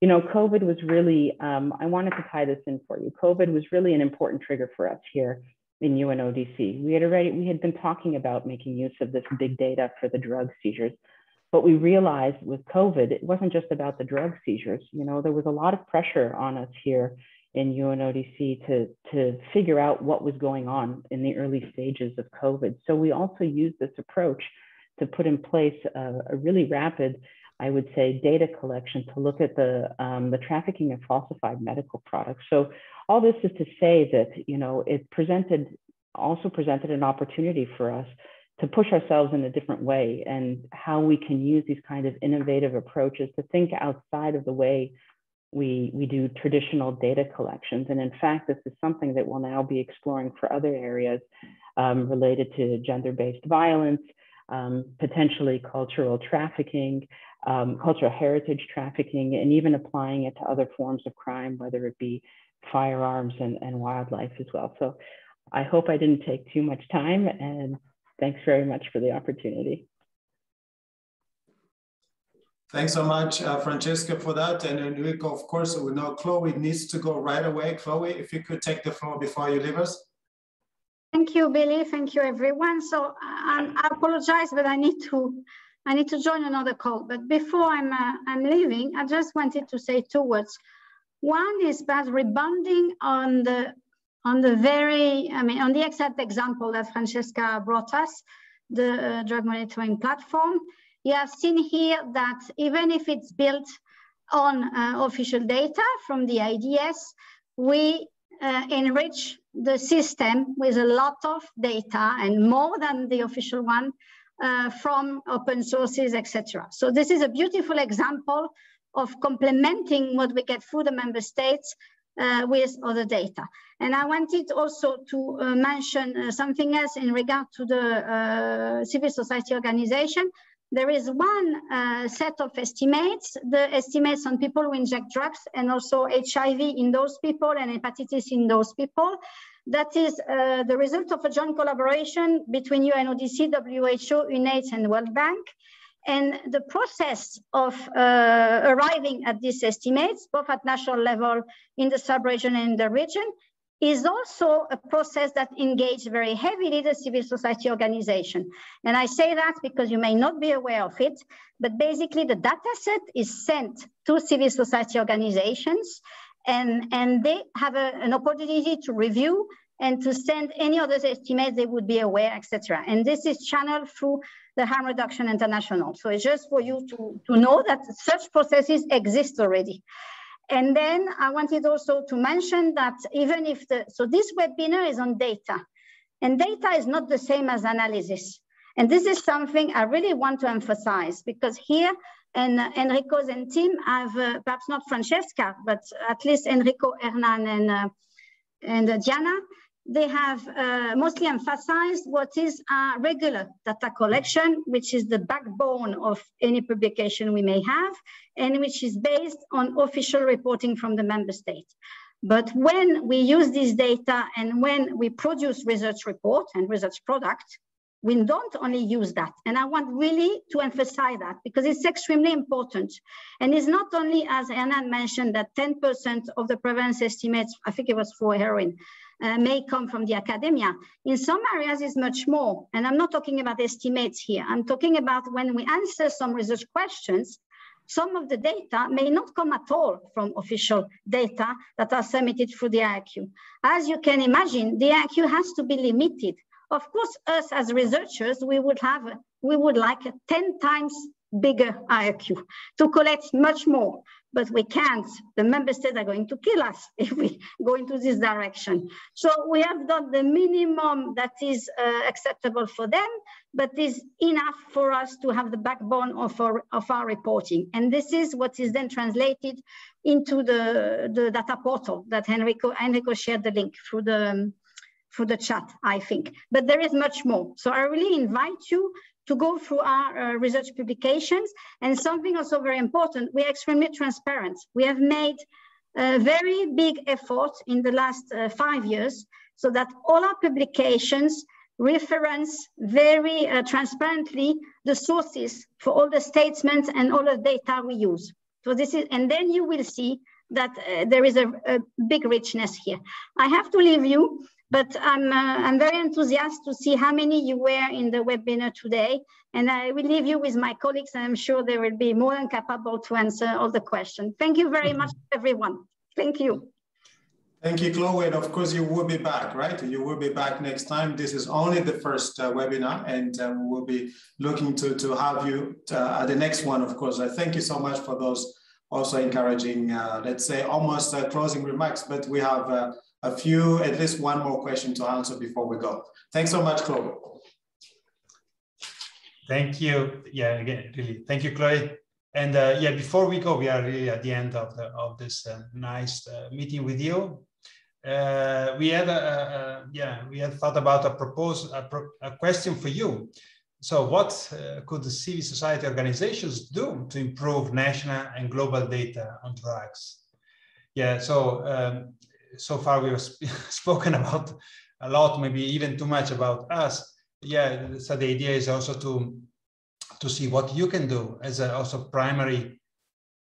You know, COVID was really, um, I wanted to tie this in for you. COVID was really an important trigger for us here in UNODC. We had already, we had been talking about making use of this big data for the drug seizures, but we realized with COVID, it wasn't just about the drug seizures. You know, there was a lot of pressure on us here in UNODC to, to figure out what was going on in the early stages of COVID. So we also used this approach to put in place a, a really rapid, I would say, data collection to look at the, um, the trafficking of falsified medical products. So all this is to say that, you know, it presented, also presented an opportunity for us to push ourselves in a different way and how we can use these kind of innovative approaches to think outside of the way we, we do traditional data collections. And in fact, this is something that we'll now be exploring for other areas um, related to gender-based violence, um, potentially cultural trafficking, um, cultural heritage trafficking, and even applying it to other forms of crime, whether it be firearms and, and wildlife as well. So I hope I didn't take too much time and thanks very much for the opportunity. Thanks so much, uh, Francesca, for that. And Enrico, of course, we know Chloe needs to go right away. Chloe, if you could take the floor before you leave us. Thank you, Billy. Thank you, everyone. So I, I apologize, but I need to I need to join another call. But before I'm uh, I'm leaving, I just wanted to say two words. One is about rebounding on the on the very I mean on the exact example that Francesca brought us, the uh, drug monitoring platform you have seen here that even if it's built on uh, official data from the IDS, we uh, enrich the system with a lot of data and more than the official one uh, from open sources, etc. So this is a beautiful example of complementing what we get through the member states uh, with other data. And I wanted also to uh, mention uh, something else in regard to the uh, civil society organization there is one uh, set of estimates, the estimates on people who inject drugs and also HIV in those people and hepatitis in those people. That is uh, the result of a joint collaboration between UNODC, WHO, UNAIDS, and World Bank. And the process of uh, arriving at these estimates, both at national level, in the sub-region and in the region, is also a process that engages very heavily the civil society organization. And I say that because you may not be aware of it, but basically the data set is sent to civil society organizations and, and they have a, an opportunity to review and to send any other estimates they would be aware, etc. And this is channeled through the Harm Reduction International. So it's just for you to, to know that such processes exist already. And then I wanted also to mention that even if the, so this webinar is on data and data is not the same as analysis. And this is something I really want to emphasize because here and uh, Enrico's and team have, uh, perhaps not Francesca, but at least Enrico, Hernan and, uh, and Diana, they have uh, mostly emphasized what is a regular data collection, which is the backbone of any publication we may have, and which is based on official reporting from the member state. But when we use this data and when we produce research report and research product, we don't only use that. And I want really to emphasize that because it's extremely important. And it's not only, as Anna mentioned, that 10% of the prevalence estimates, I think it was for heroin, uh, may come from the academia. In some areas, it's much more. And I'm not talking about estimates here. I'm talking about when we answer some research questions, some of the data may not come at all from official data that are submitted through the IQ. As you can imagine, the IQ has to be limited. Of course, us as researchers, we would have, we would like a 10 times bigger IQ to collect much more but we can't. The member states are going to kill us if we go into this direction. So we have done the minimum that is uh, acceptable for them, but is enough for us to have the backbone of our, of our reporting. And this is what is then translated into the, the data portal that Enrico, Enrico shared the link through the, through the chat, I think. But there is much more. So I really invite you to go through our uh, research publications. And something also very important, we are extremely transparent. We have made a very big effort in the last uh, five years so that all our publications reference very uh, transparently the sources for all the statements and all the data we use. So this is, and then you will see that uh, there is a, a, big richness here. I have to leave you but I'm, uh, I'm very enthusiastic to see how many you were in the webinar today. And I will leave you with my colleagues, and I'm sure they will be more than capable to answer all the questions. Thank you very much, everyone. Thank you. Thank you, Chloe. And of course, you will be back, right? You will be back next time. This is only the first uh, webinar, and uh, we will be looking to, to have you uh, at the next one, of course. I thank you so much for those also encouraging, uh, let's say, almost uh, closing remarks, but we have uh, a few, at least one more question to answer before we go. Thanks so much, Chloe. Thank you. Yeah, again, really, thank you, Chloe. And uh, yeah, before we go, we are really at the end of the of this uh, nice uh, meeting with you. Uh, we had a, a, yeah, we had thought about a proposal, a, pro, a question for you. So, what uh, could the civil society organizations do to improve national and global data on drugs? Yeah, so um, so far we have sp spoken about a lot, maybe even too much about us. Yeah, so the idea is also to to see what you can do as a, also primary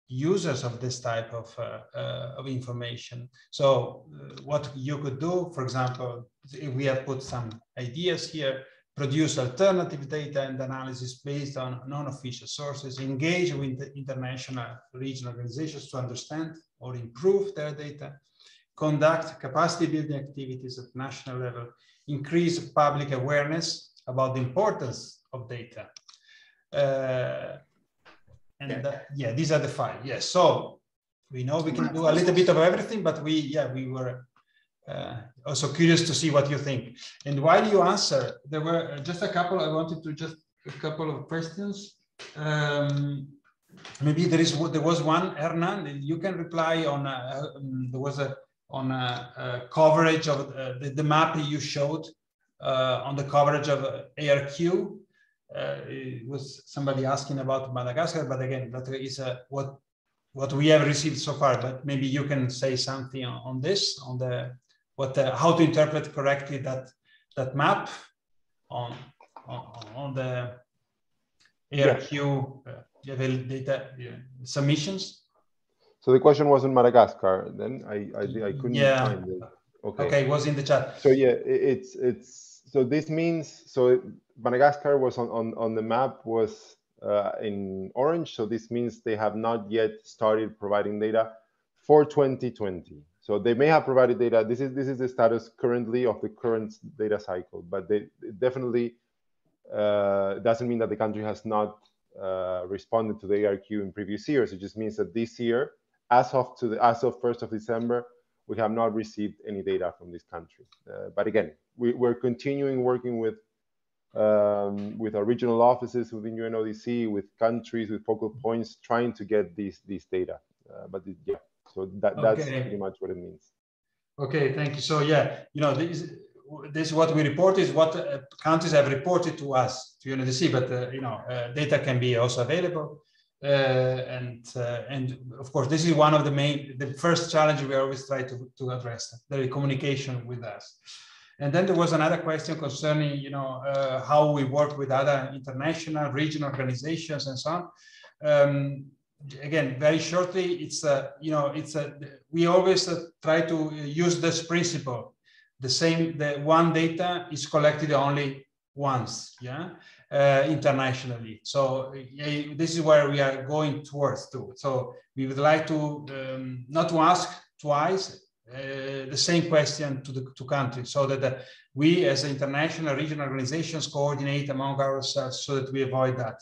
users of this type of, uh, uh, of information. So uh, what you could do, for example, we have put some ideas here, produce alternative data and analysis based on non-official sources, engage with international regional organizations to understand or improve their data, conduct capacity building activities at national level, increase public awareness about the importance of data. Uh, and yeah. Uh, yeah, these are the five. Yes, so we know we can do a little bit of everything, but we, yeah, we were uh, also curious to see what you think. And while you answer, there were just a couple, I wanted to just a couple of questions. Um, maybe there is there was one Hernan you can reply on uh, um, there was a on a, coverage of uh, the, the, map you showed uh, on the coverage of ARQ. Uh, it was somebody asking about Madagascar, but again, that is what what we have received so far. But maybe you can say something on, on this, on the what how to interpret correctly that that map on on, on the ARQ yeah. data submissions. So the question was on Madagascar. Then I I, I couldn't yeah. find it. Okay. Okay, it was in the chat. So yeah, it's it's so this means so Madagascar was on on on the map was uh, in orange. So this means they have not yet started providing data for 2020. So they may have provided data. This is this is the status currently of the current data cycle, but they definitely uh, doesn't mean that the country has not uh, responded to the ARQ in previous years. It just means that this year, as of to the as of 1st of December, we have not received any data from this country. Uh, but again, we, are continuing working with um, with our regional offices within UNODC, with countries, with focal points, trying to get these these data. Uh, but it, yeah, so that that's okay. pretty much what it means. Okay, thank you. So yeah, you know, this this is what we report is what uh, countries have reported to us to UNODC, but uh, you know, uh, data can be also available. Uh, and uh, and of course, this is one of the main, the first challenge we always try to, to address, the communication with us. And then there was another question concerning, you know, uh, how we work with other international, regional organizations and so on. Um, again, very shortly, it's a, you know, it's a, we always uh, try to use this principle. The same, the one data is collected only once, yeah, uh, internationally. So this is where we are going towards too. So we would like to um, not to ask twice uh, the same question to the two countries so that uh, we as international regional organizations coordinate among ourselves so that we avoid that.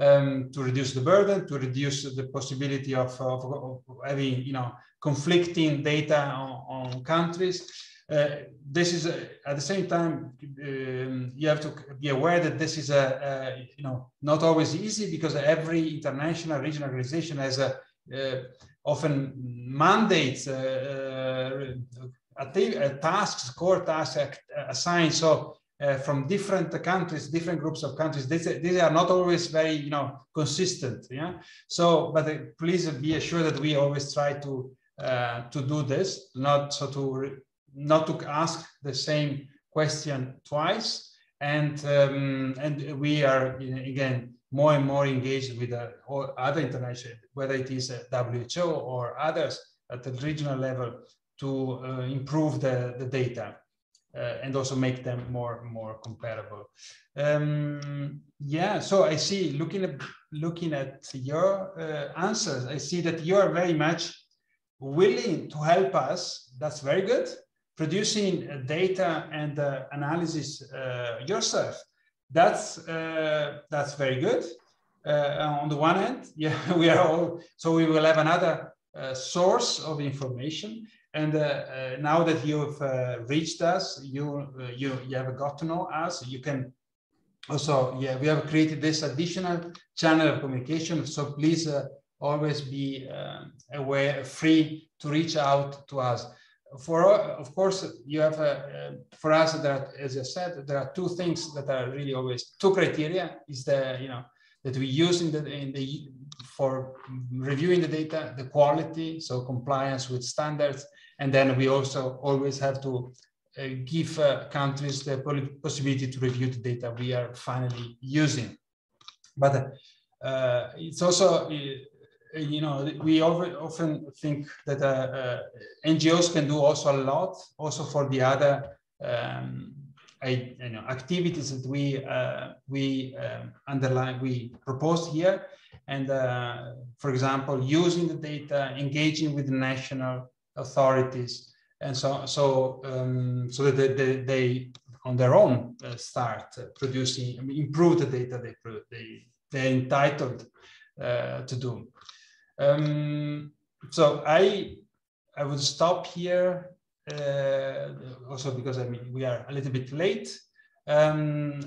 Um, to reduce the burden, to reduce the possibility of, of, of having, you know, conflicting data on, on countries. Uh, this is uh, at the same time um, you have to be aware that this is a, a, you know not always easy because every international regional organization has a uh, often mandates uh, tasks, core tasks assigned. So uh, from different countries, different groups of countries. These, these are not always very, you know, consistent. Yeah. So, but uh, please be assured that we always try to uh, to do this, not so to not to ask the same question twice, and um, and we are again more and more engaged with uh, other international, whether it is uh, WHO or others at the regional level to uh, improve the, the data uh, and also make them more more comparable. Um, yeah, so I see looking at looking at your uh, answers, I see that you are very much willing to help us. That's very good. Producing uh, data and analysis yourself that's uh, that's very good. Uh, on the one hand, yeah, we are all so we will have another uh, source of information. And uh, uh, now that you've uh, reached us, you you you have got to know us. You can also yeah we have created this additional channel of communication. So please always be aware, free to reach out to us for of course you have a, uh, for us that as I said there are two things that are really always two criteria is the you know that we use in the in the for reviewing the data the quality so compliance with standards. And then we also always have to uh, give uh, countries the possibility to review the data we are finally using. But uh, it's also uh, you know, we often think that uh, uh NGOs can do also a lot, also for the other um, I, you know, activities that we uh, we um, underline, we propose here, and uh, for example, using the data, engaging with the national authorities, and so so um, so that they, they, they, on their own uh, start producing, improve the data they they they're entitled to do. Um, so I I would stop here uh, also because I mean we are a little bit late. Um,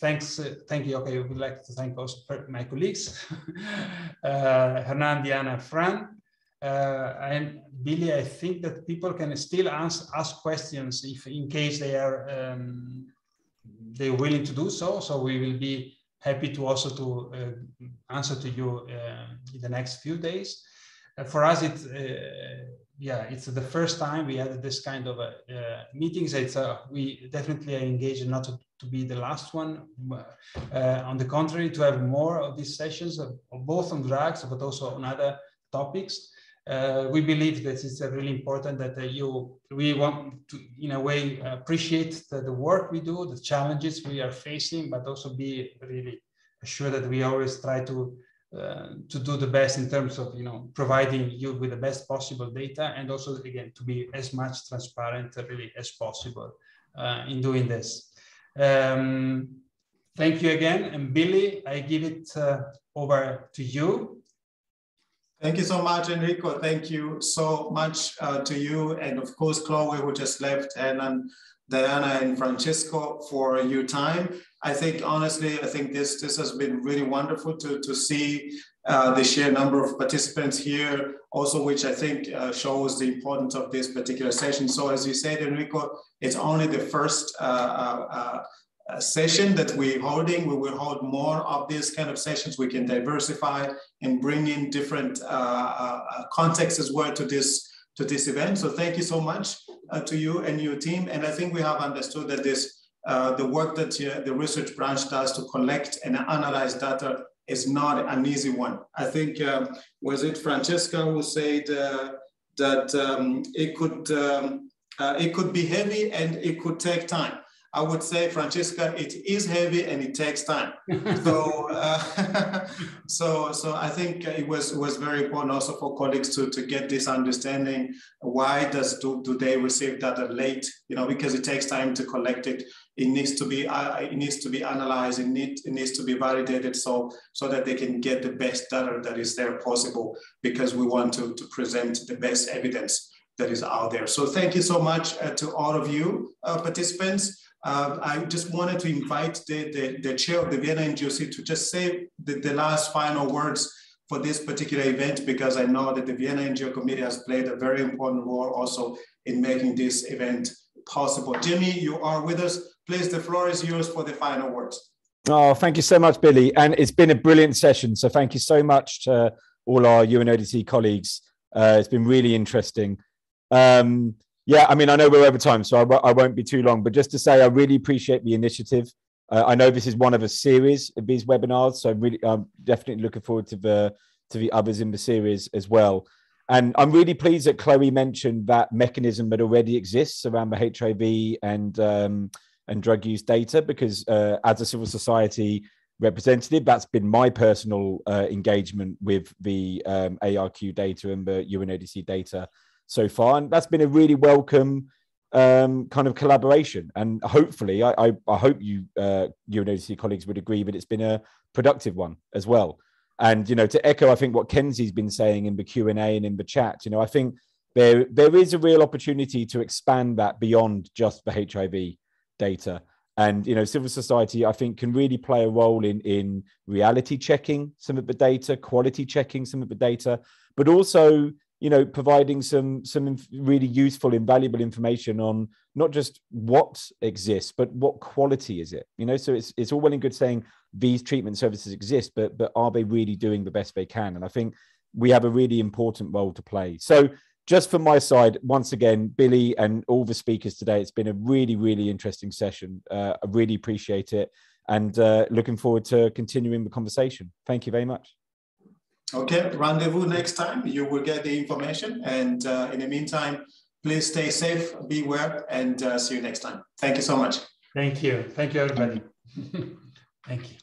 thanks, uh, thank you. Okay, I would like to thank also my colleagues, uh, Hernan, Diana, Fran. Uh, and Billy, I think that people can still ask, ask questions if in case they are um, they're willing to do so. So we will be happy to also to uh, answer to you uh, in the next few days. Uh, for us, it's yeah, it's the first time we had this kind of meetings. It's we definitely are engaged not to, to be the last one. on the contrary, to have more of these sessions, both on drugs but also on other topics. Uh, we believe that it's uh, really important that uh, you we want to in a way appreciate the, the, work we do the challenges we are facing but also be really sure that we always try to uh, to do the best in terms of you know providing you with the best possible data and also again to be as much transparent really as possible uh, in doing this. Um, thank you again. And billy i give it uh, over to you Thank you so much, Enrico. Thank you so much uh, to you. And of course, Chloe, who just left, and um, Diana and Francesco for your time. I think, honestly, I think this, this has been really wonderful to, to see uh, the sheer number of participants here, also, which I think uh, shows the importance of this particular session. So as you said, Enrico, it's only the first uh, uh, uh session that we're holding. We will hold more of these kind of sessions. We can diversify and bring in different uh, uh, contexts as well to this to this event. So thank you so much uh, to you and your team. And I think we have understood that this uh, the work that the research branch does to collect and analyze data is not an easy one. I think um, was it Francesca who said uh, that um, it could um, uh, it could be heavy and it could take time. I would say, Francesca, it is heavy and it takes time. so, uh, so, so I think it was was very important also for colleagues to, to get this understanding. Why does do, do they receive data late? You know, because it takes time to collect it. It needs to be uh, it needs to be analyzed. It, need, it needs to be validated so so that they can get the best data that is there possible. Because we want to to present the best evidence that is out there. So thank you so much uh, to all of you uh, participants. Uh, I just wanted to invite the, the, the, chair of the Vienna NGOC to just say the, the last final words for this particular event, because I know that the Vienna NGO Committee has played a very important role also in making this event possible. Jimmy, you are with us. Please, the floor is yours for the final words. Oh, thank you so much, Billy. And it's been a brilliant session. So thank you so much to all our UNODC colleagues. Uh, it's been really interesting. Um, yeah, I mean, I know we're over time, so I w- I won't be too long. But just to say, I really appreciate the initiative. Uh, I know this is one of a series of these webinars, so I'm really, I'm definitely looking forward to the to the others in the series as well. And I'm really pleased that Chloe mentioned that mechanism that already exists around the HIV and um, and drug use data, because uh, as a civil society representative, that's been my personal uh, engagement with the um, ARQ data and the UNODC data so far, and that's been a really welcome um, kind of collaboration. And hopefully, I, I, I hope you uh, UNODC colleagues would agree that it's been a productive one as well. And you know, to echo, I think what Kenzie's been saying in the Q and A and in the chat, you know, I think there there is a real opportunity to expand that beyond just the HIV data. And you know, civil society, I think, can really play a role in in reality checking some of the data, quality checking some of the data, but also you know providing some some really useful invaluable information on not just what exists but what quality is it you know? So it's it's all well and good saying these treatment services exist but but are they really doing the best they can? And i think we have a really important role to play. So just from my side once again billy and all the speakers today it's been a really really interesting session. Uh, i really appreciate it and uh, looking forward to continuing the conversation. Thank you very much Okay, rendezvous next time. You will get the information. And uh, in the meantime, please stay safe, be beware, and uh, see you next time. Thank you so much. Thank you. Thank you, everybody. Thank you.